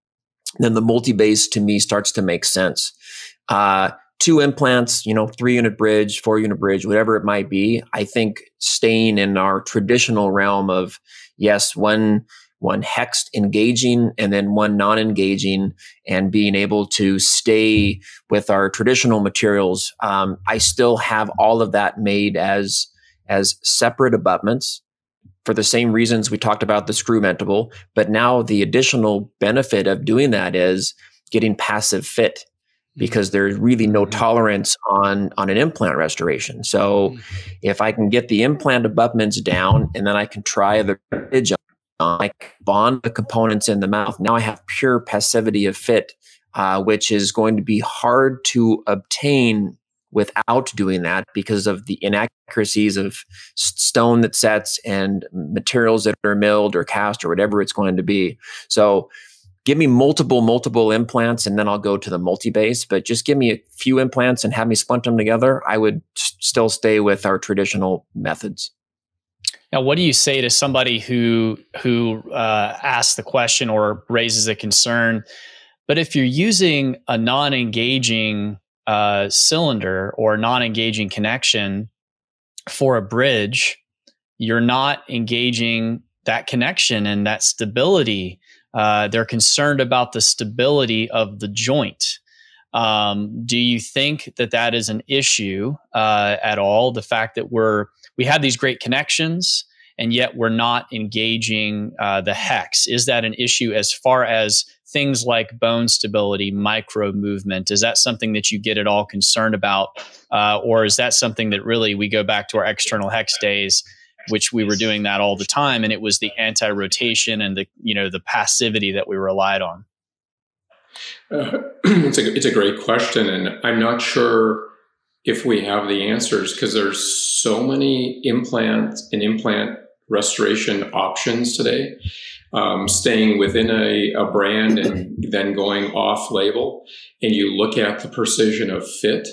then the multi-base to me starts to make sense. Uh, two implants, you know, three unit bridge, four unit bridge, whatever it might be. I think staying in our traditional realm of yes, one one hex engaging and then one non engaging, and being able to stay with our traditional materials. Um, I still have all of that made as as separate abutments for the same reasons we talked about the screwmentable. But now the additional benefit of doing that is getting passive fit because there's really no mm-hmm. tolerance on on an implant restoration. So mm-hmm. if I can get the implant abutments down and then I can try the bridge on, I bond the components in the mouth. Now I have pure passivity of fit, uh, which is going to be hard to obtain without doing that because of the inaccuracies of stone that sets and materials that are milled or cast or whatever it's going to be. So give me multiple, multiple implants and then I'll go to the multi-base. But just give me a few implants and have me splint them together. I would still stay with our traditional methods. Now, what do you say to somebody who who uh, asks the question or raises a concern? But if you're using a non-engaging uh, cylinder or non-engaging connection for a bridge, you're not engaging that connection and that stability uh, they're concerned about the stability of the joint. Um, do you think that that is an issue uh, at all? The fact that we're we have these great connections and yet we're not engaging uh, the hex is that an issue as far as things like bone stability, micro movement? Is that something that you get at all concerned about, uh, or is that something that really we go back to our external hex days? which we were doing that all the time and it was the anti-rotation and the you know the passivity that we relied on uh, it's a it's a great question and i'm not sure if we have the answers because there's so many implant and implant restoration options today um, staying within a, a brand and then going off label and you look at the precision of fit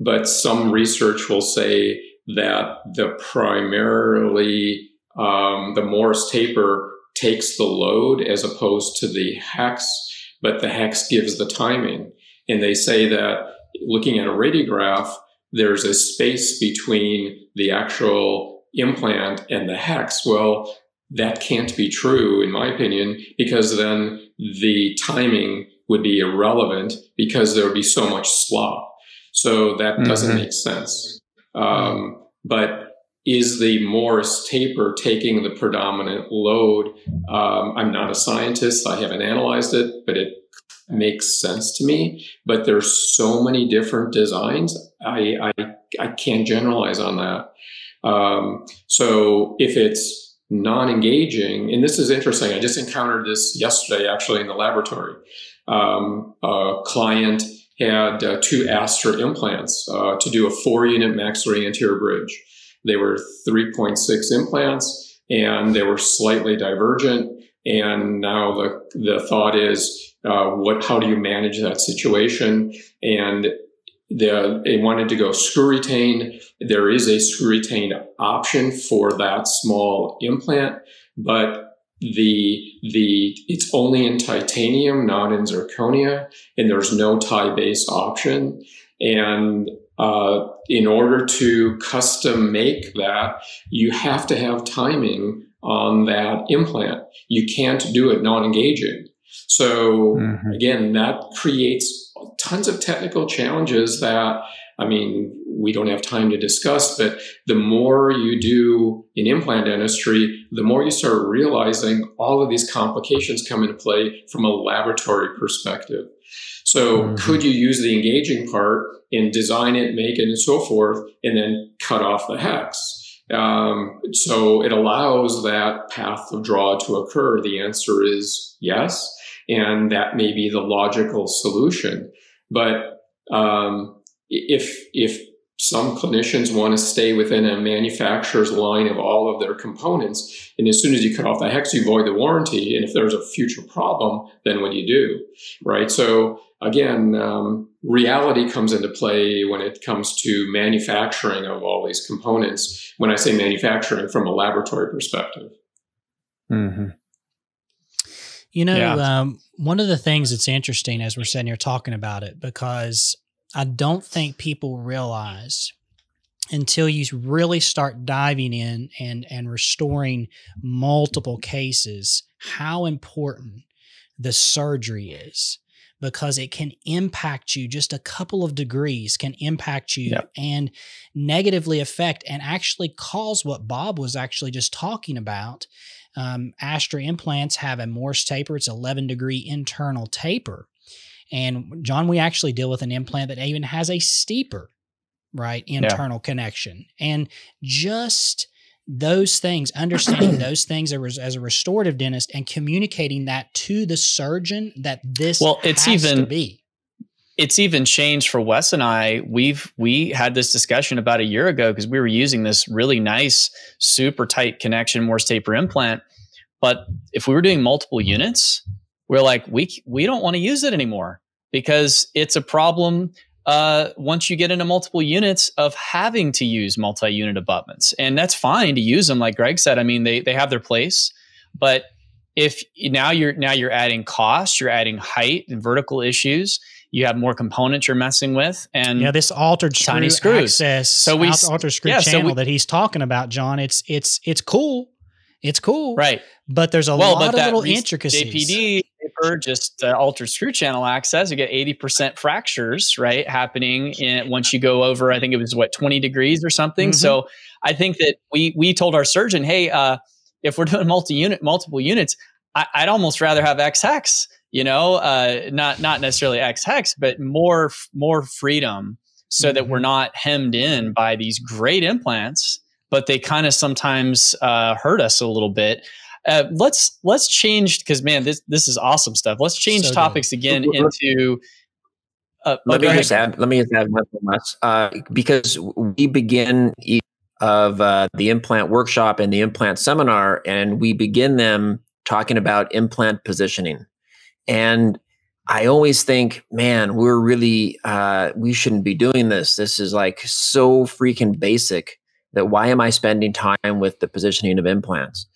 but some research will say that the primarily um, the Morse taper takes the load as opposed to the hex, but the hex gives the timing. And they say that looking at a radiograph, there's a space between the actual implant and the hex. Well, that can't be true, in my opinion, because then the timing would be irrelevant because there would be so much slop. So that doesn't mm-hmm. make sense. Um, but is the Morse taper taking the predominant load? Um, I'm not a scientist. I haven't analyzed it, but it makes sense to me. But there's so many different designs. I, I, I can't generalize on that. Um, so if it's non-engaging, and this is interesting. I just encountered this yesterday, actually, in the laboratory. Um, a client had uh, two Astra implants uh, to do a four unit maxillary anterior bridge. They were 3.6 implants and they were slightly divergent. And now the, the thought is, uh, what, how do you manage that situation? And the, they wanted to go screw retain. There is a screw retain option for that small implant, but the the it's only in titanium, not in zirconia, and there's no tie base option. And uh, in order to custom make that, you have to have timing on that implant. You can't do it non-engaging. So mm-hmm. again, that creates tons of technical challenges that I mean, we don't have time to discuss, but the more you do in implant dentistry, the more you start realizing all of these complications come into play from a laboratory perspective. So mm-hmm. could you use the engaging part and design it, make it, and so forth, and then cut off the hex? Um, so it allows that path of draw to occur. The answer is yes, and that may be the logical solution. But um, if if some clinicians want to stay within a manufacturer's line of all of their components. And as soon as you cut off the hex, you void the warranty. And if there's a future problem, then what do you do? Right. So again, um, reality comes into play when it comes to manufacturing of all these components. When I say manufacturing from a laboratory perspective. Mm-hmm. You know, yeah. um, one of the things that's interesting as we're sitting here talking about it, because I don't think people realize until you really start diving in and and restoring multiple cases how important the surgery is because it can impact you just a couple of degrees can impact you Yep. and negatively affect and actually cause what bob was actually just talking about um, astra implants have a morse taper. It's 11 degree internal taper. And Jon we actually deal with an implant that even has a steeper right internal connection. And just those things understanding those things as as a restorative dentist and communicating that to the surgeon that this Well, it's has to even- be it's even changed for Wes and I. We've we had this discussion about a year ago because we were using this really nice, super tight connection Morse taper implant. But if we were doing multiple units, we're like, we we don't want to use it anymore because it's a problem. Uh, once you get into multiple units of having to use multi-unit abutments, and that's fine to use them, like Gregg said. I mean, they they have their place, but if now you're now you're adding cost, you're adding height and vertical issues you have more components you're messing with and yeah this altered screw Tiny screws. access So we altered screw yeah, so channel we- that he's talking about Jon it's it's it's cool. It's cool. Right. But there's a well lot of little intricacies. Jpd just uh, altered screw channel access you get 80% fractures right happening in once you go over i think it was what 20 degrees or something? Mhm. so i think that we we told our surgeon hey uh, if we're doing multi-unit multiple units I, i'd almost rather have x hex you know uh, not not necessarily x hex but more f- more freedom so that we're not hemmed in by these great implants but they kind of sometimes uh, hurt us a little bit uh, let's let's change because man this this is awesome stuff let's change So good. topics again Let- let- into uh, Let oh, me go just add. Let me just add one thing, Uh, because we begin each of uh, the implant workshop and the implant seminar, and we begin them talking about implant positioning. And I always think, man, we're really uh, we shouldn't be doing this. This is like so freaking basic that why am I spending time with the positioning of implants?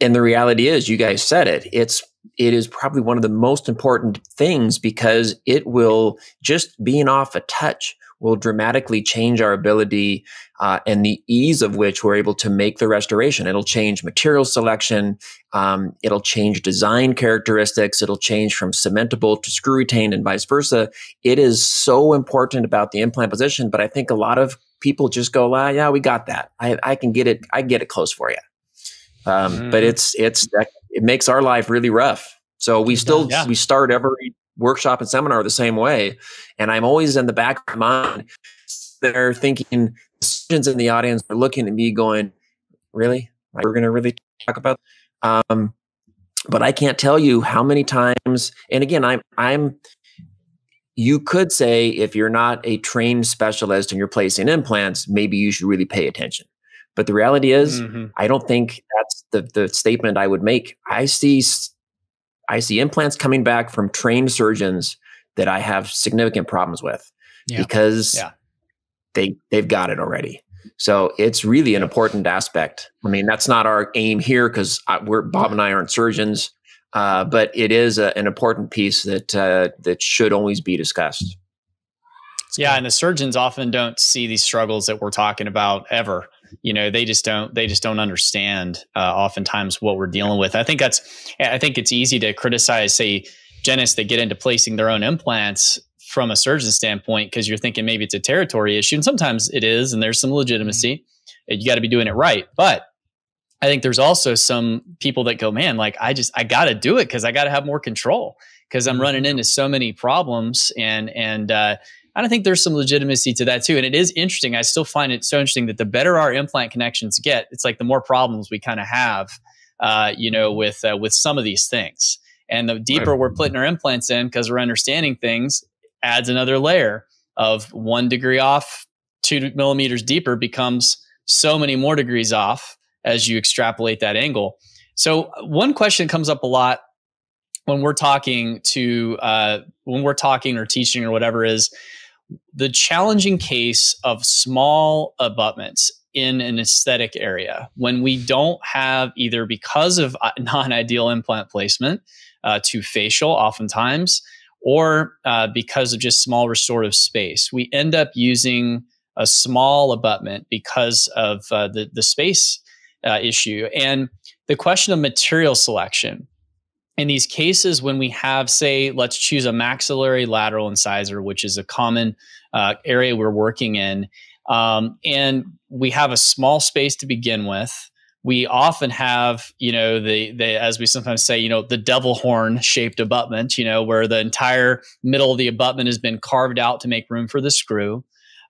And the reality is, you guys said it. It's it is probably one of the most important things because it will just being off a touch will dramatically change our ability uh, and the ease of which we're able to make the restoration. It'll change material selection. Um, it'll change design characteristics. It'll change from cementable to screw retained and vice versa. It is so important about the implant position, but I think a lot of people just go, ah, yeah, we got that. I, I can get it. I can get it close for you. Um, But Mhm. it's it's it makes our life really rough. So we still. Yeah. we start every workshop and seminar the same way, and I'm always in the back of my mind. They're thinking students in the audience are looking at me going, "Really? Like, we're going to really talk about?" Um, but I can't tell you how many times. And again, I'm I'm. You could say if you're not a trained specialist and you're placing implants, maybe you should really pay attention. But the reality is, Mhm. I don't think that's the the statement I would make. I see I see implants coming back from trained surgeons that I have significant problems with Yeah. because Yeah. they they've got it already. So it's really an important aspect. I mean, that's not our aim here because we're Bob and I aren't surgeons, uh, but it is a, an important piece that uh, that should always be discussed. yeah and the surgeons often don't see these struggles that we're talking about ever you know they just don't they just don't understand uh, oftentimes what we're dealing with. I think that's i think it's easy to criticize say dentists that get into placing their own implants from a surgeon standpoint because you're thinking maybe it's a territory issue and sometimes it is and there's some legitimacy you got to be doing it right. But i think there's also some people that go man like i just i got to do it because i got to have more control because i'm running into so many problems and and uh, I don't think there's some legitimacy to that too. And it is interesting. I still find it so interesting that the better our implant connections get, it's like the more problems we kind of have, uh, you know, with uh, with some of these things. And the deeper we're putting our implants in, because we're understanding things, adds another layer of one degree off, two millimeters deeper becomes so many more degrees off as you extrapolate that angle. So one question comes up a lot when we're talking to uh, when we're talking or teaching or whatever is the challenging case of small abutments in an aesthetic area when we don't have either because of uh, non-ideal implant placement uh, to facial oftentimes or uh, because of just small restorative space we end up using a small abutment because of uh, the the space uh, issue. And the question of material selection in these cases when we have say let's choose a maxillary lateral incisor which is a common uh, area we're working in um, and we have a small space to begin with we often have you know the the as we sometimes say you know the devil horn shaped abutment you know where the entire middle of the abutment has been carved out to make room for the screw.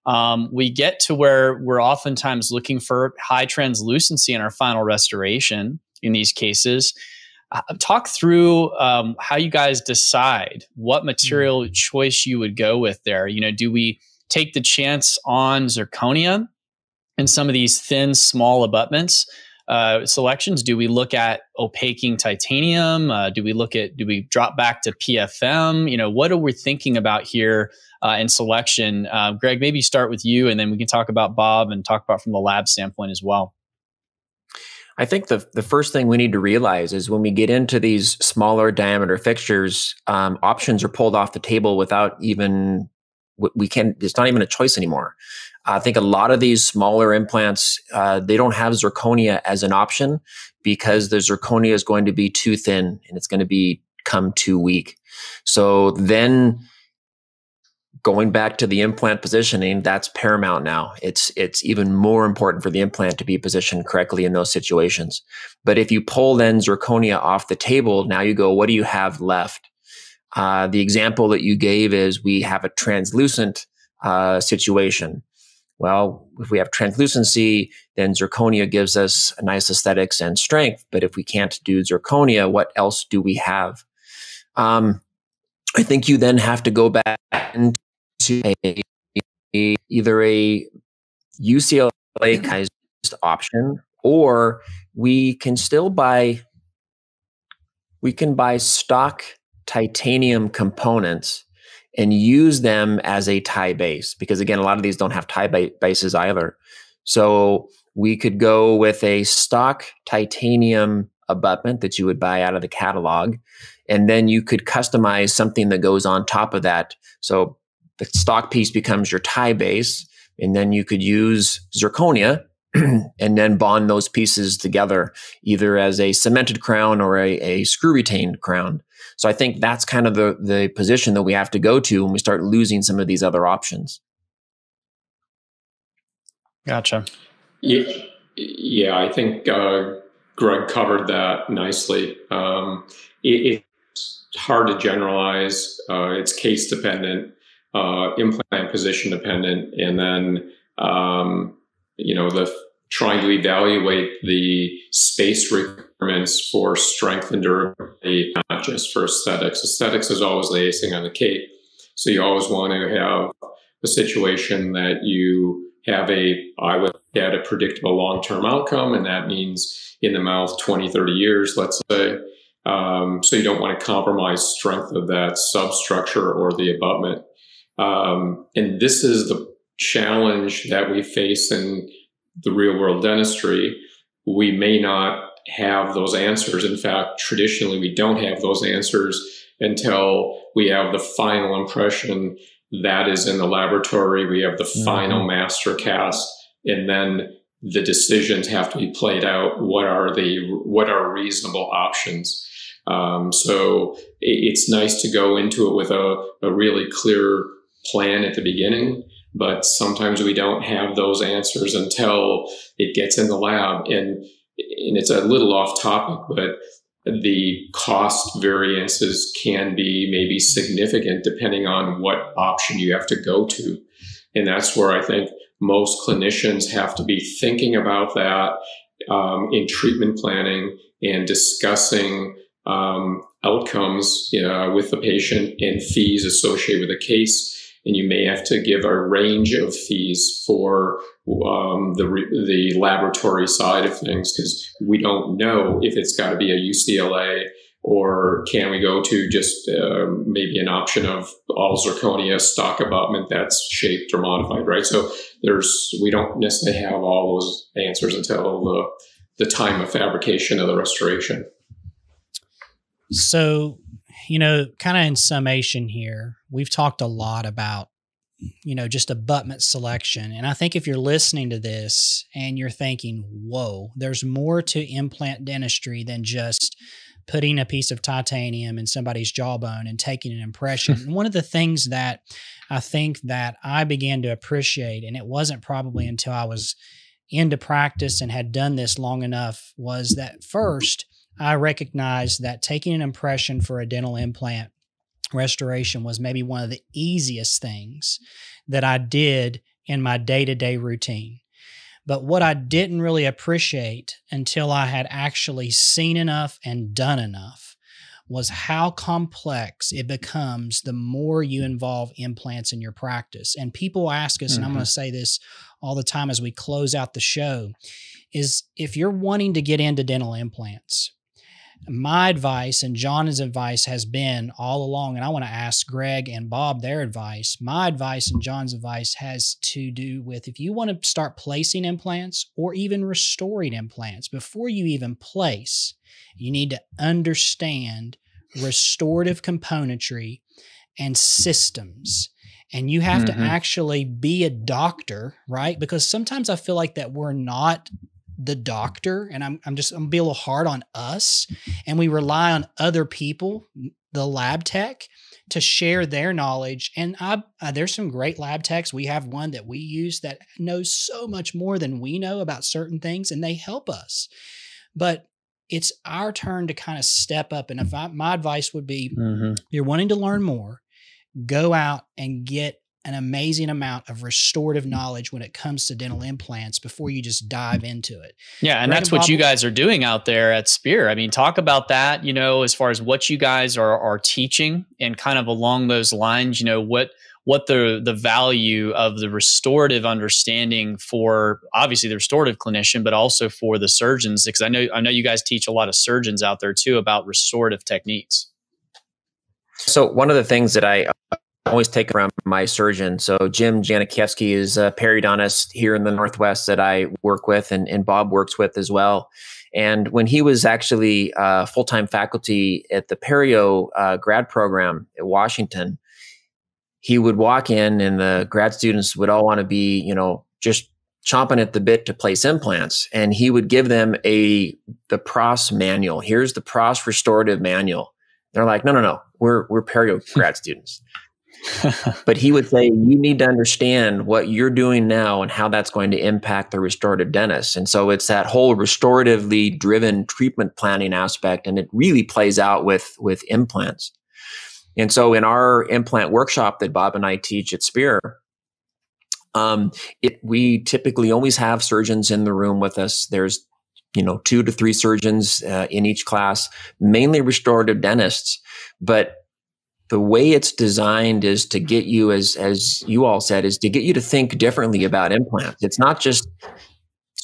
Um, we get to where we're oftentimes looking for high translucency in our final restoration in these cases talk through um, how you guys decide what material mm. choice you would go with there you know do we take the chance on zirconia and some of these thin small abutments uh, selections? Do we look at opaquing titanium? Uh, do we look at do we drop back to PFM? You know, what are we thinking about here uh, in selection? Uh, Gregg, maybe start with you, and then we can talk about Bob and talk about from the lab standpoint as well. I think the the first thing we need to realize is when we get into these smaller diameter fixtures, um, options are pulled off the table without even we can. It's not even a choice anymore. I think a lot of these smaller implants, uh, they don't have zirconia as an option because the zirconia is going to be too thin and it's going to become too weak. So then going back to the implant positioning, that's paramount now. It's it's even more important for the implant to be positioned correctly in those situations. But if you pull then zirconia off the table, now you go, what do you have left? Uh, the example that you gave is we have a translucent uh, situation. Well, if we have translucency, then zirconia gives us a nice aesthetics and strength. But if we can't do zirconia, what else do we have? Um, I think you then have to go back into a, a either a UCLA mm-hmm. kind option, or we can still buy we can buy stock titanium components and use them as a tie base because again a lot of these don't have tie bases either. So we could go with a stock titanium abutment that you would buy out of the catalog and then you could customize something that goes on top of that. So the stock piece becomes your tie base and then you could use zirconia and then bond those pieces together either as a cemented crown or a, a screw retained crown so I think that's kind of the the position that we have to go to when we start losing some of these other options. Gotcha. Yeah, yeah. I think uh, Gregg covered that nicely. Um, it, it's hard to generalize. Uh, it's case dependent, uh, implant position dependent, and then um, you know the trying to evaluate the space requirements for strength and durability, not just for aesthetics. Aesthetics is always the icing on the cake. So you always want to have a situation that you have a, I would get a predictable long-term outcome. And that means in the mouth 20, 30 years, let's say. Um, so you don't want to compromise strength of that substructure or the abutment. Um, and this is the challenge that we face in the real world dentistry, we may not have those answers. In fact, traditionally, we don't have those answers until we have the final impression that is in the laboratory. We have the mm-hmm. final master cast, and then the decisions have to be played out. What are the what are reasonable options? Um, so it's nice to go into it with a, a really clear plan at the beginning but sometimes we don't have those answers until it gets in the lab. And and it's a little off topic but the cost variances can be maybe significant depending on what option you have to go to. And that's where i think most clinicians have to be thinking about that um, in treatment planning and discussing um, outcomes uh, with the patient and fees associated with the case and you may have to give a range of fees for um, the the laboratory side of things because we don't know if it's got to be a UCLA or can we go to just uh, maybe an option of all zirconia stock abutment that's shaped or modified, right? So there's we don't necessarily have all those answers until the the time of fabrication of the restoration. So you know, kind of in summation here, we've talked a lot about you know, just abutment selection. And I think if you're listening to this and you're thinking, whoa, there's more to implant dentistry than just putting a piece of titanium in somebody's jawbone and taking an impression. and one of the things that I think that I began to appreciate, and it wasn't probably until I was into practice and had done this long enough, was that mm-hmm. first I recognized that taking an impression for a dental implant restoration was maybe one of the easiest things that I did in my day to day routine. But what I didn't really appreciate until I had actually seen enough and done enough was how complex it becomes the more you involve implants in your practice. And people ask us, mm-hmm. and I'm going to say this all the time as we close out the show, is if you're wanting to get into dental implants, my advice and Jon's advice has been all along, and I want to ask Gregg and Bob their advice. My advice and Jon's advice has to do with if you want to start placing implants or even restoring implants, before you even place, you need to understand restorative componentry and systems. And you have mm-hmm. to actually be a doctor, right? Because sometimes I feel like that we're not the doctor and I'm, I'm just i'm gonna be a little hard on us and we rely on other people the lab tech to share their knowledge. And I, uh, there's some great lab techs. We have one that we use that knows so much more than we know about certain things and they help us. But it's our turn to kind of step up and if I, my advice would be mm-hmm. you're wanting to learn more go out and get an amazing amount of restorative knowledge when it comes to dental implants before you just dive into it. Yeah, and that's what you guys are doing out there at Spear. I mean, talk about that, you know, as far as what you guys are are teaching and kind of along those lines, you know, what what the the value of the restorative understanding for obviously the restorative clinician but also for the surgeons because I know I know you guys teach a lot of surgeons out there too about restorative techniques. So one of the things that I always take from my surgeon. So Jim Janakievski is a periodontist here in the Northwest that I work with and, and Bob works with as well. And when he was actually uh, full time faculty at the Perio uh, grad program at Washington, he would walk in and the grad students would all want to be, you know, just chomping at the bit to place implants. And he would give them a the PROS manual. Here's the PROS restorative manual. They're like, no, no, no, we're we're Perio grad students. but he would say you need to understand what you're doing now and how that's going to impact the restorative dentist. And so it's that whole restoratively driven treatment planning aspect, and it really plays out with with implants. And so in our implant workshop that Bob and I teach at Spear, um, it, we typically always have surgeons in the room with us. There's you know two to three surgeons uh, in each class, mainly restorative dentists, but the way it's designed is to get you as as you all said is to get you to think differently about implants. It's not just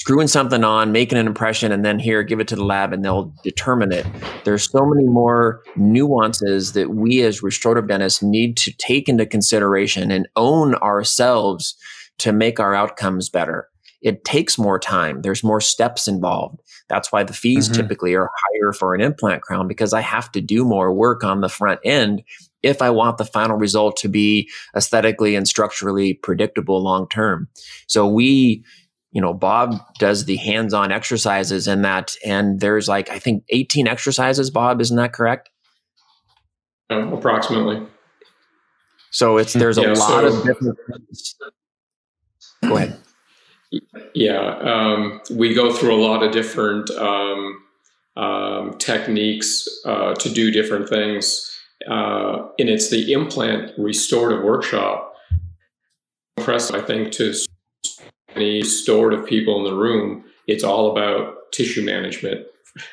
screwing something on making an impression and then here give it to the lab and they'll determine it. There's so many more nuances that we as restorative dentists need to take into consideration and own ourselves to make our outcomes better. It takes more time. There's more steps involved. That's why the fees mm-hmm. typically are higher for an implant crown because I have to do more work on the front end if I want the final result to be aesthetically and structurally predictable long term. So we, you know, Bob does the hands-on exercises in that, and there's like I think 18 exercises. Bob, isn't that correct? Um, approximately. So it's there's yeah, a lot so, of different. Go ahead. Yeah, um, we go through a lot of different um, um, techniques uh, to do different things uh, and it's the implant restorative workshop. Impressive, I think, to any restorative people in the room. It's all about tissue management.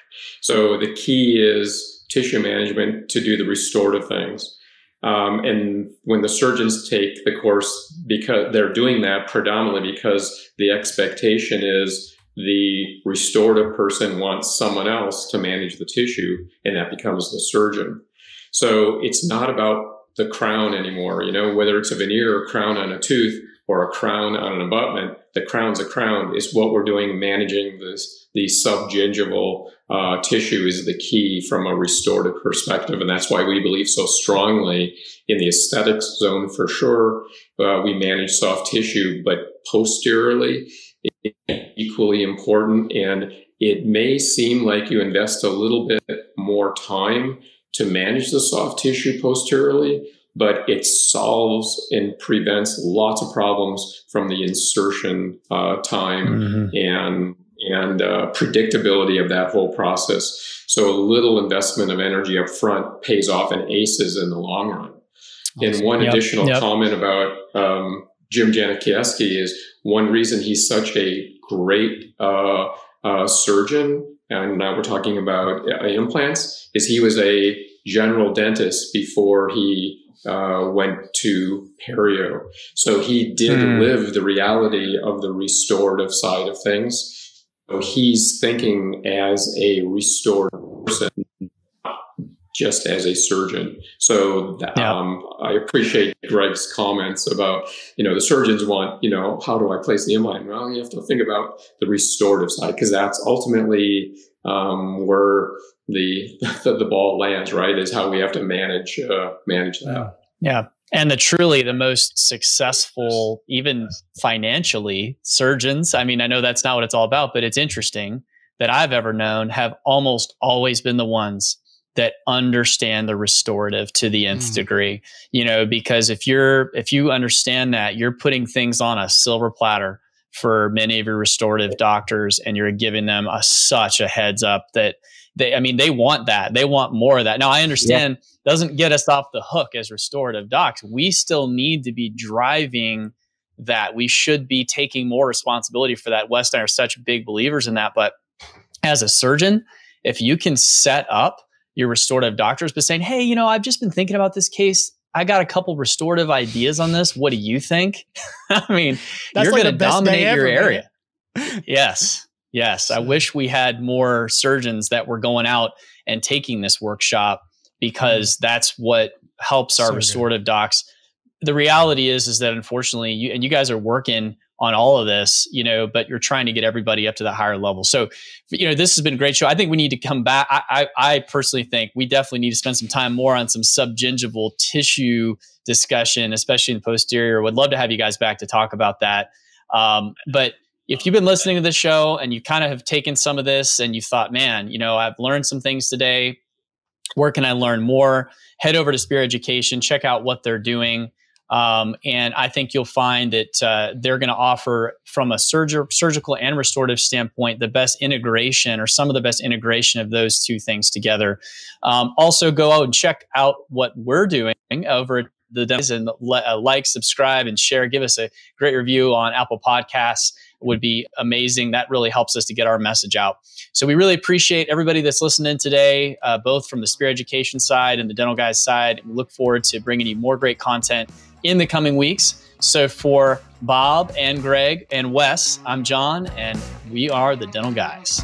So the key is tissue management to do the restorative things. Um, and when the surgeons take the course, because they're doing that predominantly because the expectation is the restorative person wants someone else to manage the tissue, and that becomes the surgeon. So it's not about the crown anymore. You know, whether it's a veneer or crown on a tooth or a crown on an abutment, the crown's a crown is what we're doing managing this the subgingival uh, tissue is the key from a restorative perspective. And that's why we believe so strongly in the aesthetic zone for sure. Uh, we manage soft tissue, but posteriorly, equally important. And it may seem like you invest a little bit more time to manage the soft tissue posteriorly, but it solves and prevents lots of problems from the insertion uh, time mm-hmm. and and uh, predictability of that whole process. So a little investment of energy up front pays off in aces in the long run. Awesome. And one yep. additional yep. comment about um, Jim Janakievski is one reason he's such a great uh, uh, surgeon, and now we're talking about uh, implants, is he was a general dentist before he uh, went to perio. So he did mm. live the reality of the restorative side of things. So he's thinking as a restored person, just as a surgeon. So yeah. um, I appreciate Gregg's comments about, you know, the surgeons want, you know, how do I place the implant? Well, you have to think about the restorative side because that's ultimately um, where the, the, the ball lands. Right, is how we have to manage uh, manage that. Yeah. And the truly the most successful, even financially, surgeons. I mean, I know that's not what it's all about, but it's interesting that I've ever known have almost always been the ones that understand the restorative to the nth mm. degree you know because if you're if you understand that you're putting things on a silver platter for many of your restorative doctors and you're giving them a, such a heads up that they i mean they want that. They want more of that. Now i understand doesn't get us off the hook as restorative docs. We still need to be driving that. We should be taking more responsibility for that. Wes and are such big believers in that but as a surgeon if you can set up your restorative doctors, but saying, hey, you know, I've just been thinking about this case. I got a couple restorative ideas on this. What do you think? I mean, That's you're like going to dominate your area. yes. Yes. I wish we had more surgeons that were going out and taking this workshop because mm-hmm. that's what helps our so restorative good. docs. The reality is, is that unfortunately, you, and you guys are working on all of this, you know, but you're trying to get everybody up to the higher level. So, you know, this has been a great show. I think we need to come back. I, I, I personally think we definitely need to spend some time more on some subgingival tissue discussion, especially in the posterior. Would love to have you guys back to talk about that. Um, but if you've been listening to the show and you kind of have taken some of this and you thought, man, you know, I've learned some things today. Where can I learn more? Head over to Spear Education, check out what they're doing. Um, and I think you'll find that uh, they're going to offer, from a surg- surgical and restorative standpoint, the best integration or some of the best integration of those two things together. Um, also, go out and check out what we're doing over at the demos and uh, like, subscribe, and share. Give us a great review on Apple Podcasts would be amazing. That really helps us to get our message out. So we really appreciate everybody that's listening today, uh, both from the Spear Education side and the Dental Guys side. We look forward to bringing you more great content in the coming weeks. So for Bob and Gregg and Wes, I'm Jon, and we are the Dental Guys.